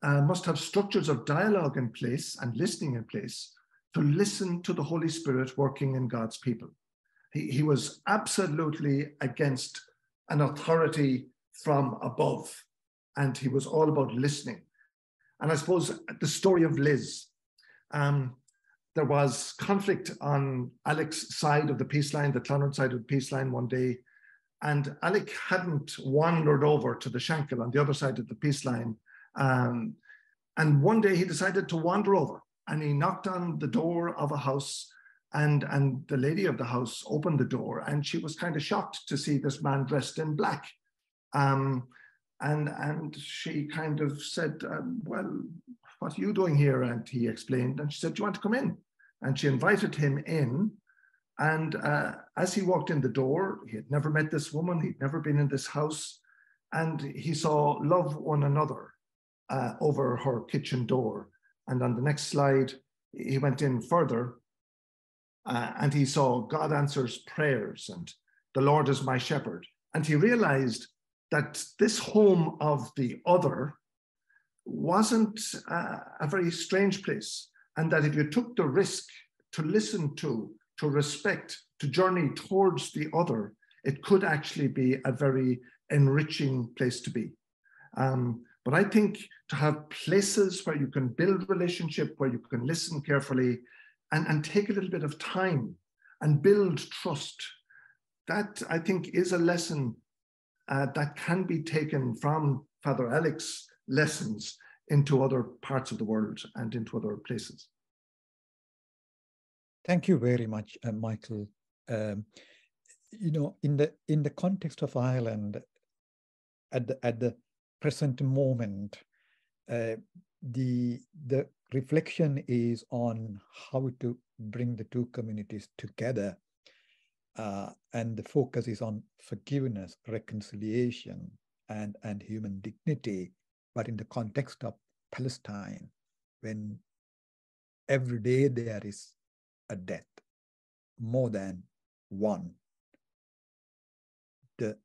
uh, must have structures of dialogue in place and listening in place to listen to the Holy Spirit working in God's people. He, he was absolutely against an authority from above, and he was all about listening. And I suppose the story of Liz, um, there was conflict on Alec's side of the peace line, the Clonard side of the peace line one day, and Alec hadn't wandered over to the Shankill on the other side of the peace line. Um, and one day he decided to wander over and he knocked on the door of a house and, and the lady of the house opened the door and she was kind of shocked to see this man dressed in black. Um, and, and she kind of said, um, well, what are you doing here? And he explained, and she said, do you want to come in? And she invited him in. And uh, as he walked in the door, he had never met this woman, he'd never been in this house, and he saw love one another uh, over her kitchen door. And on the next slide, he went in further uh, and he saw God answers prayers and the Lord is my shepherd. And he realized that this home of the other wasn't uh, a very strange place. And that if you took the risk to listen to, to respect, to journey towards the other, it could actually be a very enriching place to be. Um, but I think to have places where you can build relationship, where you can listen carefully and, and take a little bit of time and build trust, that I think is a lesson uh, that can be taken from Father Alec's lessons into other parts of the world and into other places. Thank you very much, uh, Michael. Um, you know, in the in the context of Ireland, at the at the present moment, uh, the the reflection is on how to bring the two communities together, uh, and the focus is on forgiveness, reconciliation, and and human dignity. But in the context of Palestine, when every day there is a death, more than one. The,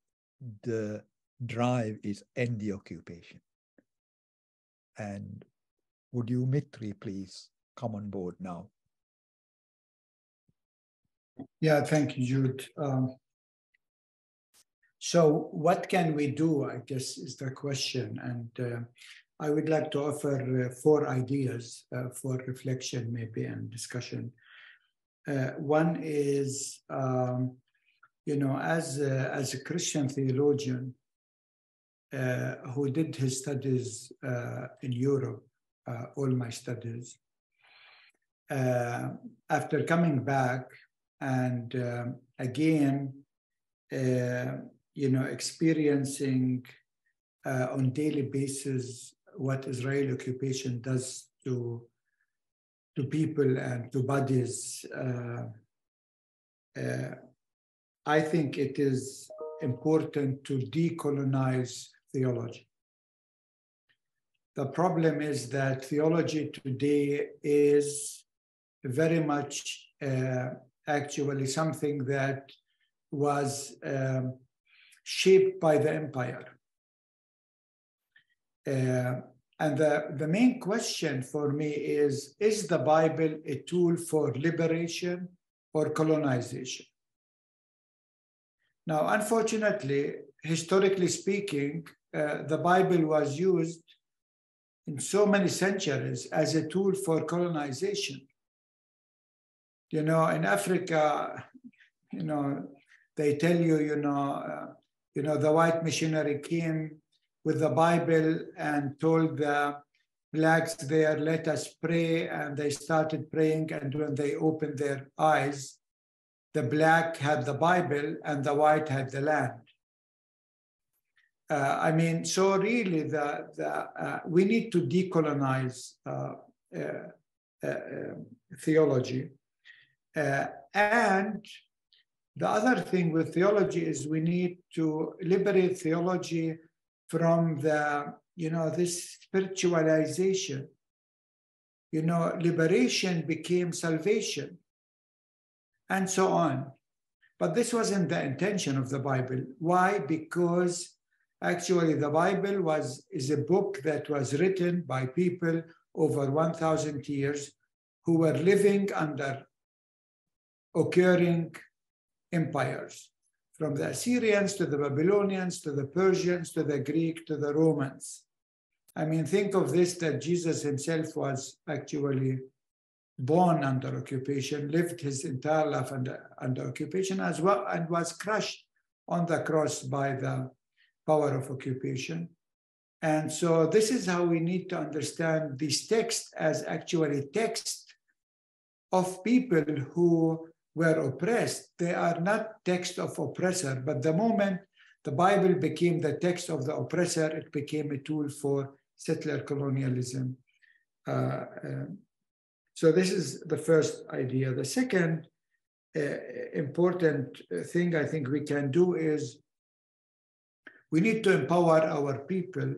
the drive is end the occupation. And would you, Mitri, please come on board now? Yeah, thank you, Jude. Um, so, what can we do? I guess is the question, and uh, I would like to offer uh, four ideas uh, for reflection, maybe, and discussion. Uh, one is, um, you know, as a, as a Christian theologian uh, who did his studies uh, in Europe, all my studies, uh, after coming back and um, again, uh, you know, experiencing on daily basis what Israeli occupation does to to people and to bodies. Uh, uh, I think it is important to decolonize theology. The problem is that theology today is very much uh, actually something that was um, shaped by the empire. Uh, and the, the main question for me is Is the Bible a tool for liberation or colonization? Now, unfortunately, historically speaking, uh, the Bible was used in so many centuries as a tool for colonization. You know, in Africa, you know, they tell you, you know, uh, you know, the white missionary came with the Bible and told the blacks there, let us pray. And they started praying. And when they opened their eyes, the black had the Bible and the white had the land. Uh, I mean, so really, the, the, uh, we need to decolonize uh, uh, uh um, theology. And the other thing with theology is we need to liberate theology from the, you know, this spiritualization. You know, liberation became salvation, and so on. But this wasn't the intention of the Bible. Why? Because actually the Bible was is a book that was written by people over 1,000 years who were living under occurring empires from the Assyrians to the Babylonians to the Persians to the Greek to the Romans. I mean, think of this that Jesus himself was actually born under occupation, lived his entire life under, under occupation as well, and was crushed on the cross by the power of occupation. And so this is how we need to understand this text as actually text of people who were oppressed, they are not text of oppressor, but the moment the Bible became the text of the oppressor, it became a tool for settler colonialism. Uh, um, so this is the first idea. The second uh, important thing I think we can do is we need to empower our people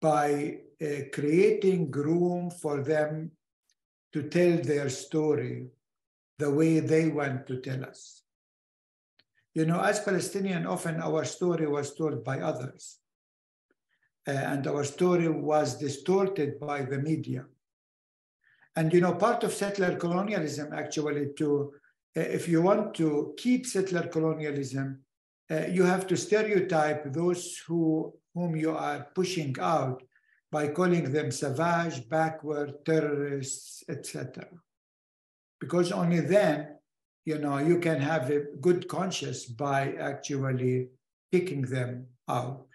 by uh, creating room for them to tell their story the way they want to tell us. You know, as Palestinian, often our story was told by others. Uh, and our story was distorted by the media. And, you know, part of settler colonialism, actually, to uh, if you want to keep settler colonialism, uh, you have to stereotype those who whom you are pushing out by calling them savage, backward, terrorists, etc. Because only then, you know, you can have a good conscience by actually kicking them out.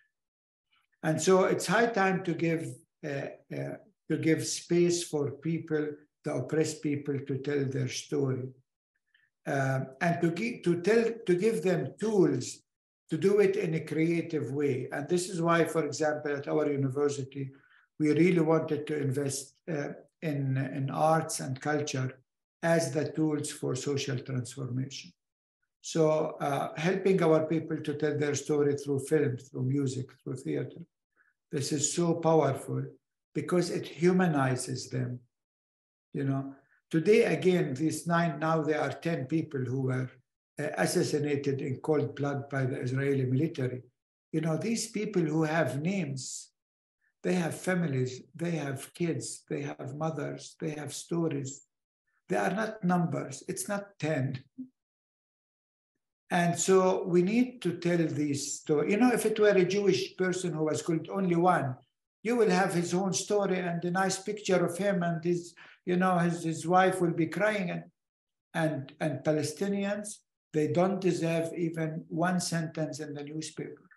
And so it's high time to give uh, uh, to give space for people, the oppressed people, to tell their story, uh, and to give to tell to give them tools to do it in a creative way. And this is why, for example, at our university, we really wanted to invest uh, in, in arts and culture as the tools for social transformation. So uh, helping our people to tell their story through film, through music, through theater. This is so powerful because it humanizes them. You know, today again, these nine, now there are 10 people who were uh, assassinated in cold blood by the Israeli military. You know, these people who have names, they have families, they have kids, they have mothers, they have stories. They are not numbers, it's not 10. And so we need to tell these stories. You know, if it were a Jewish person who was killed, only one, you will have his own story and a nice picture of him and his, you know, his, his wife will be crying. And, and, and Palestinians, they don't deserve even one sentence in the newspaper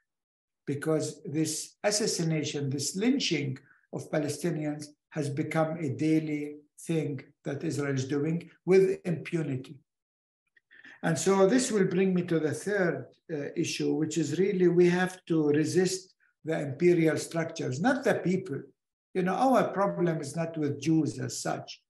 because this assassination, this lynching of Palestinians has become a daily thing that Israel is doing with impunity. And so this will bring me to the third uh, issue, which is really we have to resist the imperial structures, not the people. You know, our problem is not with Jews as such.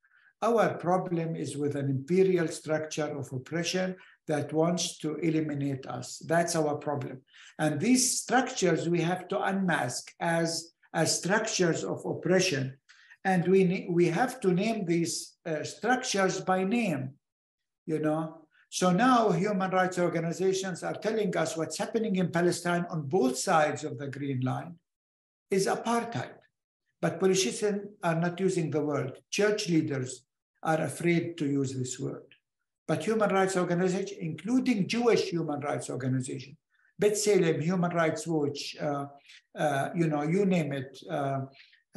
Our problem is with an imperial structure of oppression that wants to eliminate us. That's our problem. And these structures we have to unmask as, as structures of oppression. And we, we have to name these uh, structures by name, you know, so now human rights organizations are telling us what's happening in Palestine on both sides of the Green Line is apartheid. But politicians are not using the word. Church leaders are afraid to use this word. But human rights organizations, including Jewish human rights organizations, B'Tselem, Human Rights Watch, uh, uh, you know, you name it, uh,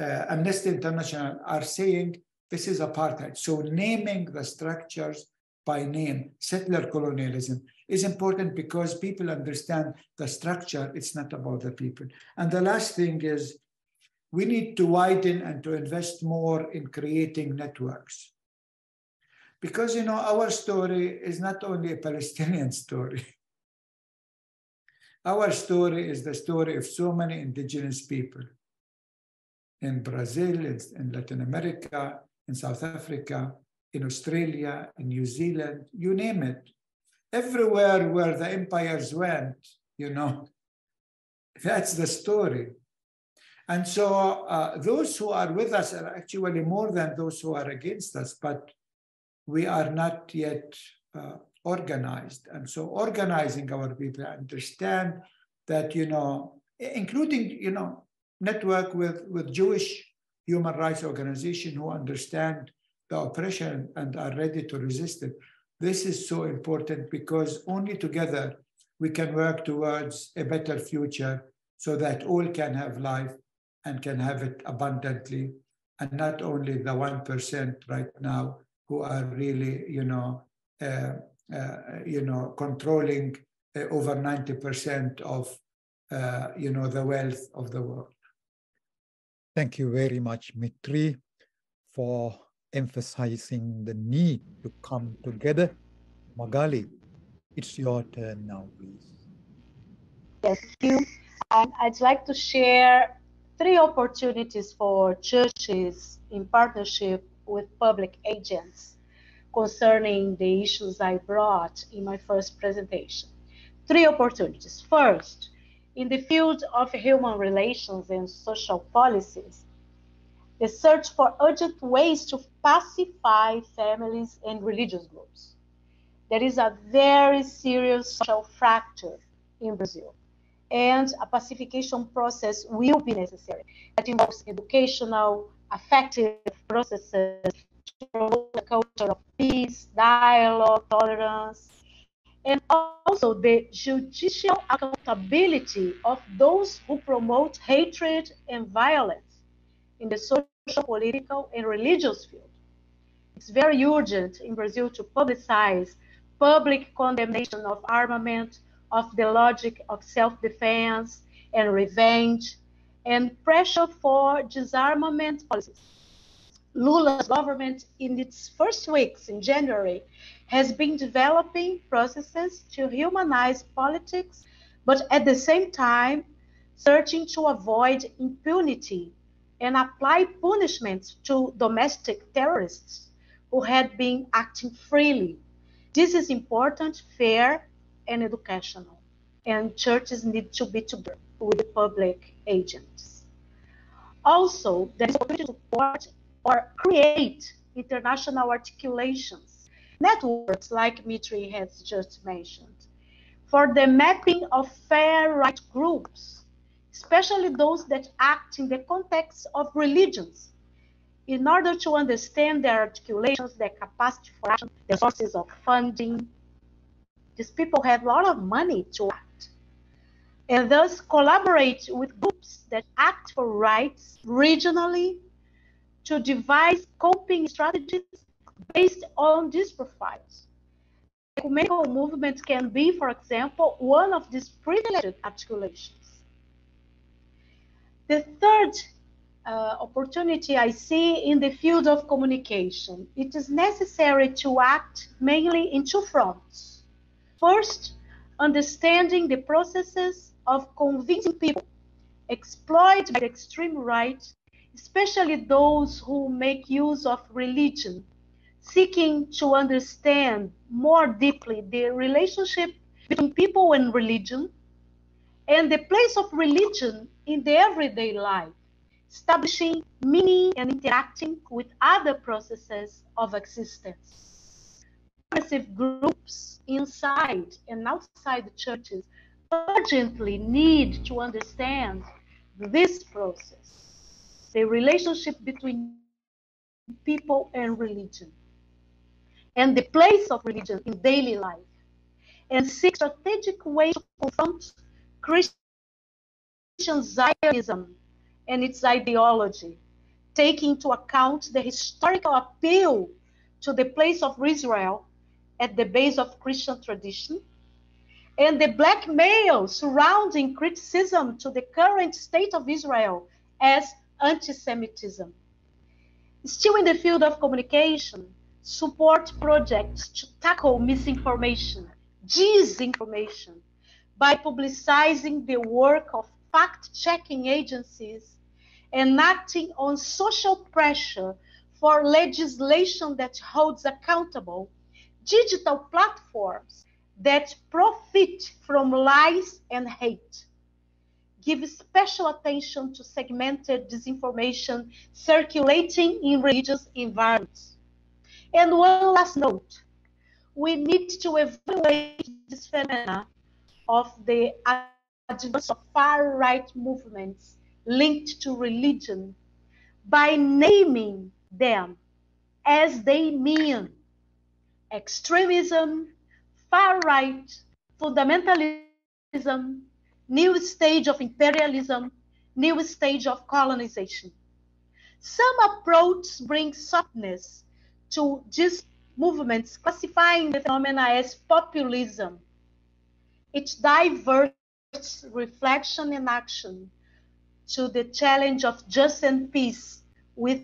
uh Amnesty International are saying this is apartheid. So naming the structures by name, settler colonialism, is important because people understand the structure, it's not about the people. And the last thing is we need to widen and to invest more in creating networks. Because, you know, our story is not only a Palestinian story. Our story is the story of so many indigenous people in Brazil, in Latin America, in South Africa, in Australia, in New Zealand, you name it. Everywhere where the empires went, you know, that's the story. And so uh, those who are with us are actually more than those who are against us, but we are not yet uh, organized. And so organizing our people understand that, you know, including, you know, network with, with Jewish human rights organization who understand the oppression and are ready to resist it. This is so important because only together we can work towards a better future so that all can have life and can have it abundantly and not only the 1% right now who are really you know uh, uh, you know controlling uh, over 90% of uh, you know the wealth of the world thank you very much mitri for emphasizing the need to come together. Magali, it's your turn now, please. Yes, thank you. And I'd like to share three opportunities for churches in partnership with public agents concerning the issues I brought in my first presentation. Three opportunities. First, in the field of human relations and social policies, the search for urgent ways to pacify families and religious groups. There is a very serious social fracture in Brazil, and a pacification process will be necessary that involves educational, affective processes to promote a culture of peace, dialogue, tolerance, and also the judicial accountability of those who promote hatred and violence in the social, political, and religious field. It's very urgent in Brazil to publicize public condemnation of armament, of the logic of self-defense and revenge, and pressure for disarmament policies. Lula's government, in its first weeks in January, has been developing processes to humanize politics, but at the same time, searching to avoid impunity and apply punishments to domestic terrorists who had been acting freely. This is important, fair, and educational, and churches need to be together with public agents. Also, there is opportunity to support or create international articulations, networks like Mitri has just mentioned, for the mapping of fair right groups, especially those that act in the context of religions, in order to understand their articulations, their capacity for action, the sources of funding. These people have a lot of money to act, and thus collaborate with groups that act for rights regionally to devise coping strategies based on these profiles. The ecumenical movement can be, for example, one of these privileged articulations. The third uh, opportunity I see in the field of communication, it is necessary to act mainly in two fronts. First, understanding the processes of convincing people exploited by the extreme right especially those who make use of religion, seeking to understand more deeply the relationship between people and religion and the place of religion in the everyday life, establishing meaning and interacting with other processes of existence. Progressive groups inside and outside the churches urgently need to understand this process the relationship between people and religion, and the place of religion in daily life, and seek strategic ways to confront Christian Zionism and its ideology, taking into account the historical appeal to the place of Israel at the base of Christian tradition, and the blackmail surrounding criticism to the current state of Israel as anti-Semitism. Still in the field of communication, support projects to tackle misinformation, disinformation, by publicizing the work of fact-checking agencies and acting on social pressure for legislation that holds accountable digital platforms that profit from lies and hate give special attention to segmented disinformation circulating in religious environments. And one last note, we need to evaluate this phenomena of the advance of far-right movements linked to religion by naming them as they mean extremism, far-right, fundamentalism, new stage of imperialism, new stage of colonization. Some approaches bring softness to these movements, classifying the phenomena as populism. It diverts reflection and action to the challenge of justice and peace with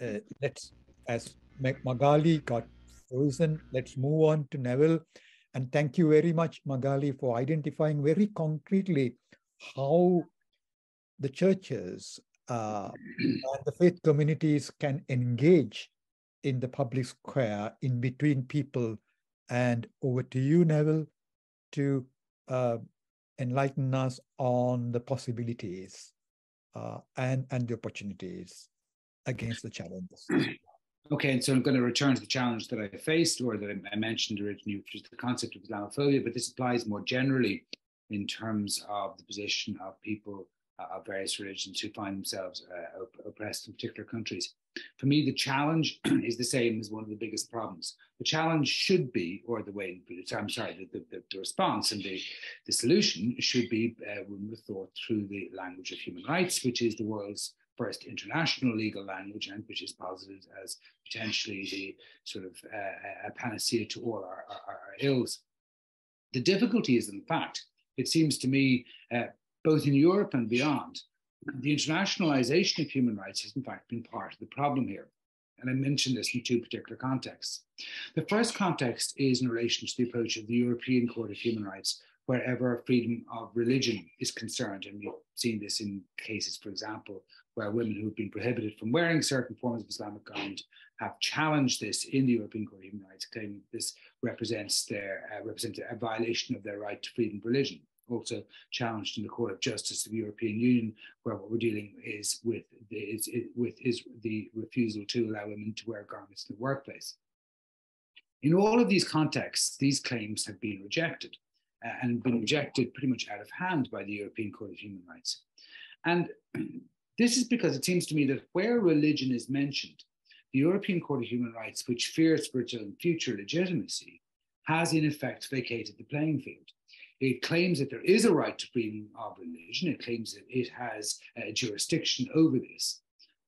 uh, let's as Magali got frozen, let's move on to Neville. And thank you very much, Magali, for identifying very concretely how the churches uh, and the faith communities can engage in the public square in between people. And over to you, Neville, to uh, enlighten us on the possibilities uh, and, and the opportunities against the challenges. Okay, and so I'm going to return to the challenge that I faced or that I mentioned originally, which is the concept of Islamophobia, but this applies more generally in terms of the position of people uh, of various religions who find themselves uh, repressed in particular countries. For me, the challenge is the same as one of the biggest problems. The challenge should be, or the way, I'm sorry, the, the, the response and the, the solution should be uh, thought through the language of human rights, which is the world's first international legal language and which is posited as potentially the sort of uh, a panacea to all our, our, our, ills. The difficulty is, in fact, it seems to me, uh, both in Europe and beyond, the internationalization of human rights has in fact been part of the problem here. And I mentioned this in two particular contexts. The first context is in relation to the approach of the European Court of Human Rights, wherever freedom of religion is concerned. And we've seen this in cases, for example, where women who've been prohibited from wearing certain forms of Islamic garment have challenged this in the European Court of Human Rights, claiming this represents their uh, represents a violation of their right to freedom of religion also challenged in the Court of Justice of the European Union, where what we're dealing is with the, is, with is the refusal to allow women to wear garments in the workplace. In all of these contexts, these claims have been rejected uh, and been rejected pretty much out of hand by the European Court of Human Rights. And this is because it seems to me that where religion is mentioned, the European Court of Human Rights, which fears for its own future legitimacy, has in effect vacated the playing field. It claims that there is a right to freedom of religion. It claims that it has jurisdiction over this,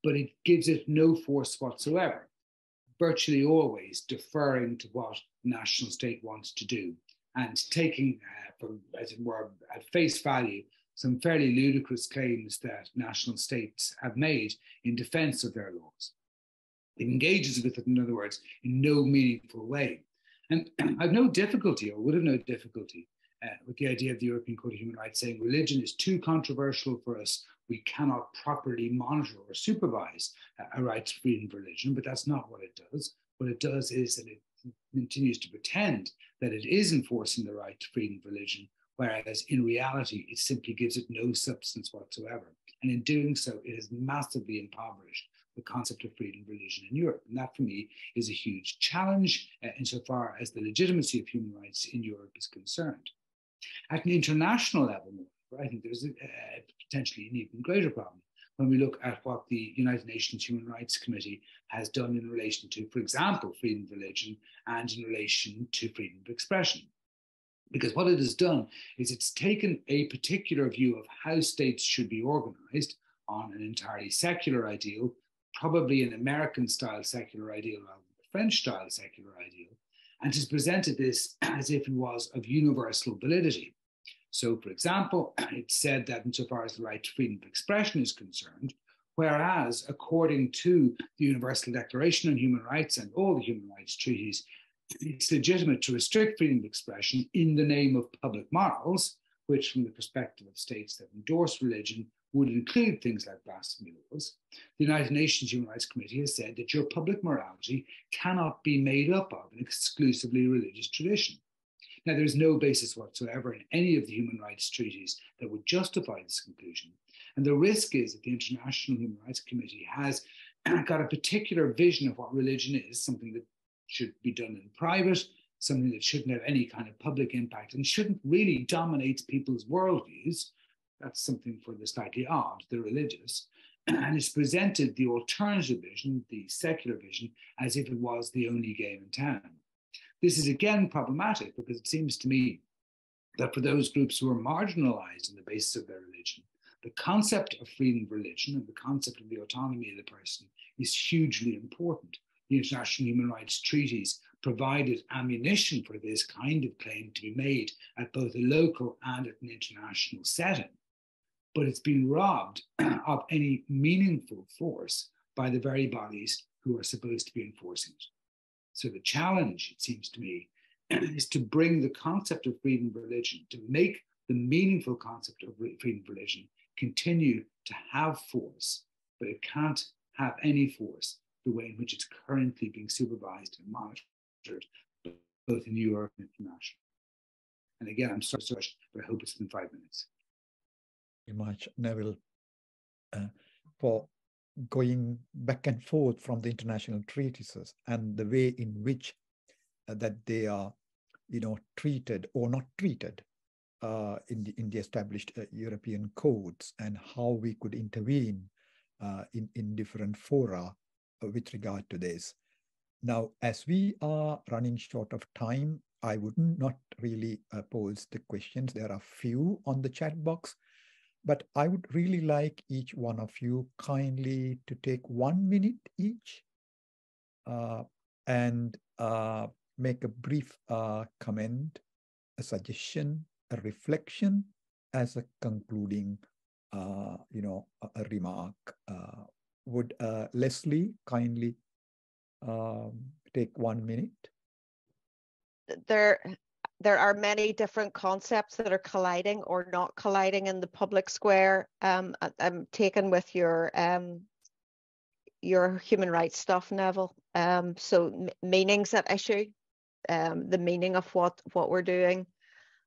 but it gives it no force whatsoever, virtually always deferring to what national state wants to do and taking, uh, from, as it were, at face value, some fairly ludicrous claims that national states have made in defense of their laws. It engages with it, in other words, in no meaningful way. And I've no difficulty, or would have no difficulty, uh, with the idea of the European Court of Human Rights saying religion is too controversial for us. We cannot properly monitor or supervise uh, a right to freedom of religion, but that's not what it does. What it does is that it continues to pretend that it is enforcing the right to freedom of religion, whereas in reality, it simply gives it no substance whatsoever. And in doing so, it has massively impoverished the concept of freedom of religion in Europe. And that, for me, is a huge challenge uh, insofar as the legitimacy of human rights in Europe is concerned. At an international level, I think there's a, potentially an even greater problem when we look at what the United Nations Human Rights Committee has done in relation to, for example, freedom of religion and in relation to freedom of expression. Because what it has done is it's taken a particular view of how states should be organized on an entirely secular ideal, probably an American style secular ideal rather than a French style secular ideal, and has presented this as if it was of universal validity. So, for example, it said that insofar as the right to freedom of expression is concerned, whereas according to the Universal Declaration on Human Rights and all the human rights treaties, it's legitimate to restrict freedom of expression in the name of public morals, which, from the perspective of states that endorse religion, would include things like blasphemy laws, the United Nations Human Rights Committee has said that your public morality cannot be made up of an exclusively religious tradition. Now, there is no basis whatsoever in any of the human rights treaties that would justify this conclusion. And the risk is that the International Human Rights Committee has got a particular vision of what religion is, something that should be done in private, something that shouldn't have any kind of public impact and shouldn't really dominate people's worldviews that's something for the slightly odd, the religious. And it's presented the alternative vision, the secular vision, as if it was the only game in town. This is again problematic because it seems to me that for those groups who are marginalized on the basis of their religion, the concept of freedom of religion and the concept of the autonomy of the person is hugely important. International human rights treaties provided ammunition for this kind of claim to be made at both a local and at an international setting but it's been robbed of any meaningful force by the very bodies who are supposed to be enforcing it. So the challenge, it seems to me, is to bring the concept of freedom of religion, to make the meaningful concept of freedom of religion continue to have force, but it can't have any force the way in which it's currently being supervised and monitored, both in Europe and internationally. And again, I'm sorry, but I hope it's in five minutes very much, Neville, uh, for going back and forth from the international treatises and the way in which uh, that they are, you know, treated or not treated uh, in the in the established uh, European codes and how we could intervene uh, in, in different fora with regard to this. Now, as we are running short of time, I would not really uh, pose the questions. There are few on the chat box, but I would really like each one of you kindly to take one minute each uh, and uh, make a brief uh, comment, a suggestion, a reflection as a concluding, uh, you know, a, a remark. Would uh, Lesley kindly um, take one minute? There, there are many different concepts that are colliding or not colliding in the public square. Um, I'm taken with your um, your human rights stuff, Neville. Um, so meanings at issue, um, the meaning of what what we're doing,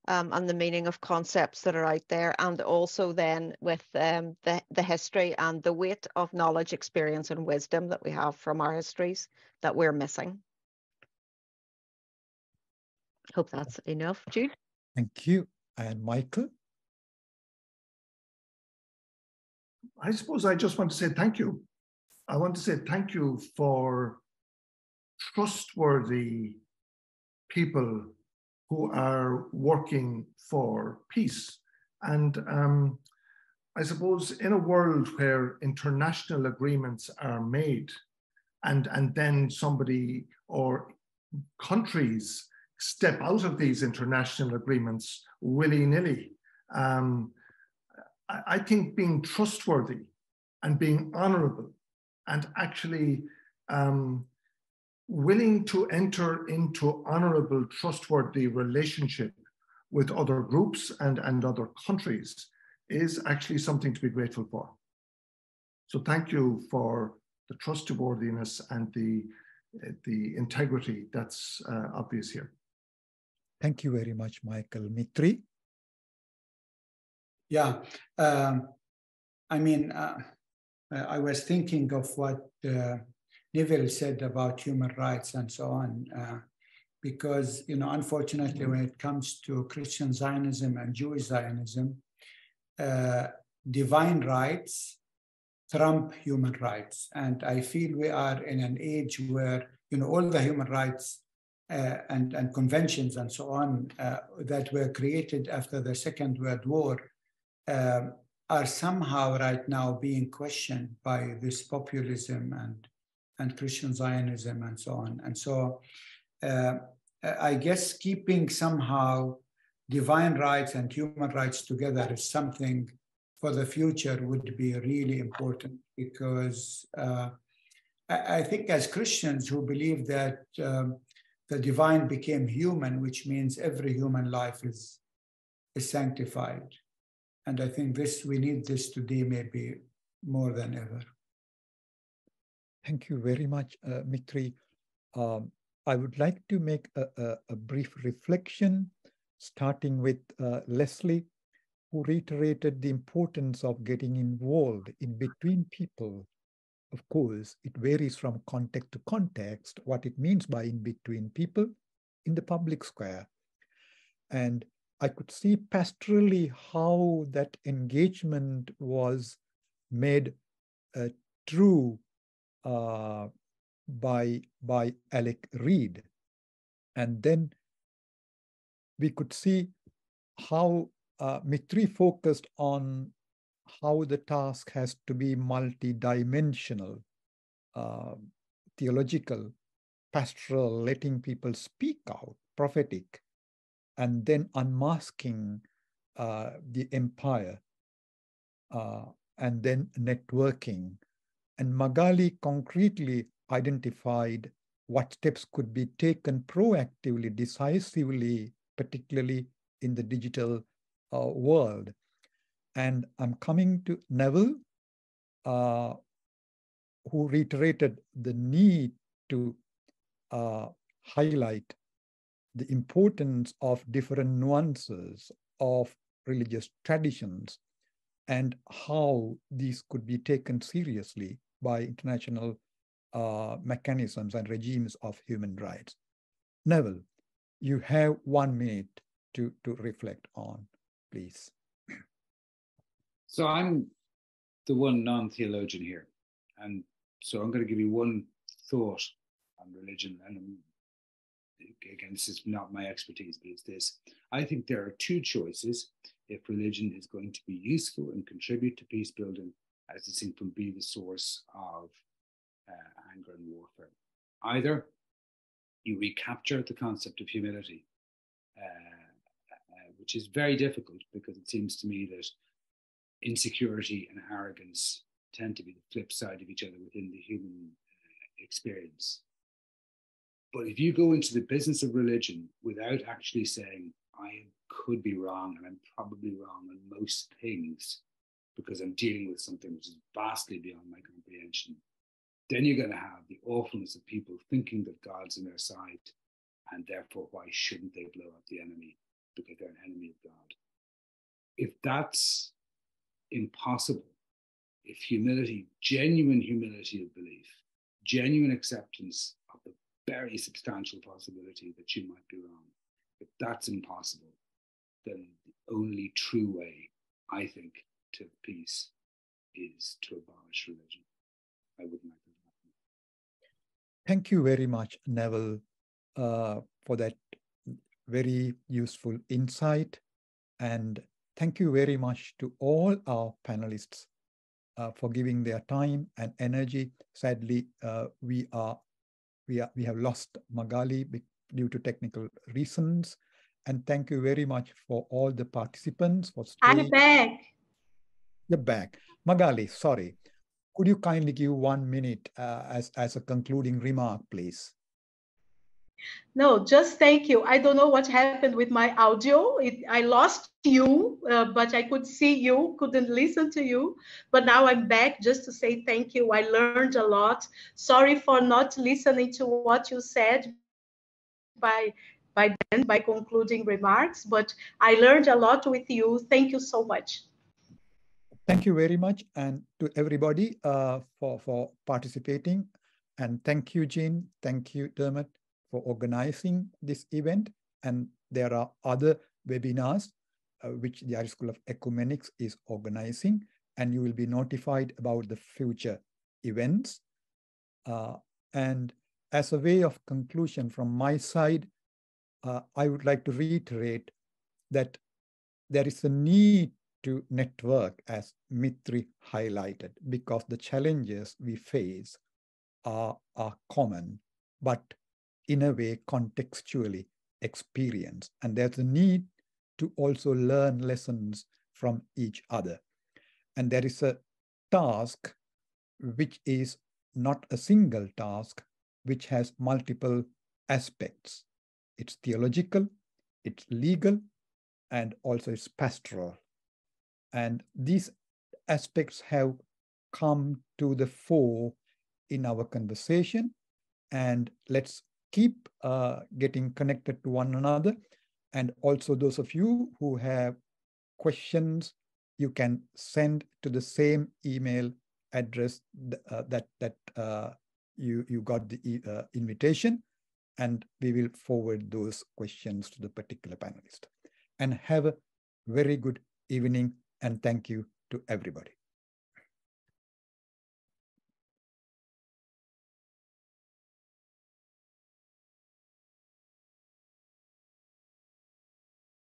um, and the meaning of concepts that are out there, and also then with um, the the history and the weight of knowledge, experience, and wisdom that we have from our histories that we're missing. Hope that's enough, Jude. Thank you. And Michael? I suppose I just want to say thank you. I want to say thank you for trustworthy people who are working for peace. And um, I suppose in a world where international agreements are made and, and then somebody or countries step out of these international agreements willy nilly, um, I, I think being trustworthy and being honorable and actually um, willing to enter into honorable, trustworthy relationship with other groups and, and other countries is actually something to be grateful for. So thank you for the trustworthiness and the, the integrity that's uh, obvious here. Thank you very much, Michael. Mitri? Yeah, um, I mean, uh, I was thinking of what uh, Neville said about human rights and so on, uh, because you know, unfortunately, when it comes to Christian Zionism and Jewish Zionism, uh, divine rights trump human rights, and I feel we are in an age where you know all the human rights uh, and, and conventions and so on uh, that were created after the Second World War um, are somehow right now being questioned by this populism and and Christian Zionism and so on. And so uh, I guess keeping somehow divine rights and human rights together is something for the future would be really important because uh, I, I, think as Christians who believe that um, the divine became human, which means every human life is, is sanctified. And I think this we need this today maybe more than ever. Thank you very much, uh, Mitri. Um, I would like to make a, a, a brief reflection, starting with uh, Lesley, who reiterated the importance of getting involved in between people. Of course, it varies from context to context, what it means by in between people in the public square. And I could see pastorally how that engagement was made uh, true uh, by, by Alec Reid, And then we could see how uh, Mitri focused on how the task has to be multidimensional, uh, theological, pastoral, letting people speak out, prophetic, and then unmasking uh, the empire, uh, and then networking, and Magali concretely identified what steps could be taken proactively, decisively, particularly in the digital uh, world. And I'm coming to Neville, uh, who reiterated the need to uh, highlight the importance of different nuances of religious traditions and how these could be taken seriously by international uh, mechanisms and regimes of human rights. Neville, you have one minute to, to reflect on, please. So I'm the one non-theologian here, and so I'm going to give you one thought on religion, and again, this is not my expertise, but it's this. I think there are two choices if religion is going to be useful and contribute to peace building, as it seems from be the source of uh, anger and warfare. Either you recapture the concept of humility, uh, uh, which is very difficult because it seems to me that insecurity and arrogance tend to be the flip side of each other within the human uh, experience. But if you go into the business of religion without actually saying, I could be wrong and I'm probably wrong on most things because I'm dealing with something which is vastly beyond my comprehension, then you're going to have the awfulness of people thinking that God's on their side and therefore why shouldn't they blow up the enemy because they're an enemy of God. If that's impossible, if humility, genuine humility of belief, genuine acceptance of the very substantial possibility that you might be wrong, if that's impossible, then the only true way, I think, to peace is to abolish religion. I wouldn't like that Thank you very much, Neville, uh, for that very useful insight. And thank you very much to all our panelists uh, for giving their time and energy. Sadly, uh, we are we are we have lost Magali due to technical reasons. And thank you very much for all the participants for staying. You're back. Magali, sorry. Could you kindly give one minute uh, as, as a concluding remark, please? No, just thank you. I don't know what happened with my audio. It, I lost you, uh, but I could see you, couldn't listen to you. But now I'm back just to say thank you. I learned a lot. Sorry for not listening to what you said by by then by concluding remarks, but I learned a lot with you. Thank you so much. Thank you very much. And to everybody uh, for, for participating. And thank you, Jean. Thank you, Dermot, for organizing this event. And there are other webinars uh, which the Irish School of Ecumenics is organizing. And you will be notified about the future events. Uh, and as a way of conclusion from my side, uh, I would like to reiterate that there is a need to network as Mitri highlighted because the challenges we face are, are common, but in a way contextually experienced. And there's a need to also learn lessons from each other. And there is a task which is not a single task, which has multiple aspects. It's theological, it's legal, and also it's pastoral. And these aspects have come to the fore in our conversation. And let's keep uh, getting connected to one another. And also those of you who have questions, you can send to the same email address uh, that, that uh, you, you got the uh, invitation and we will forward those questions to the particular panelist. And have a very good evening and thank you to everybody.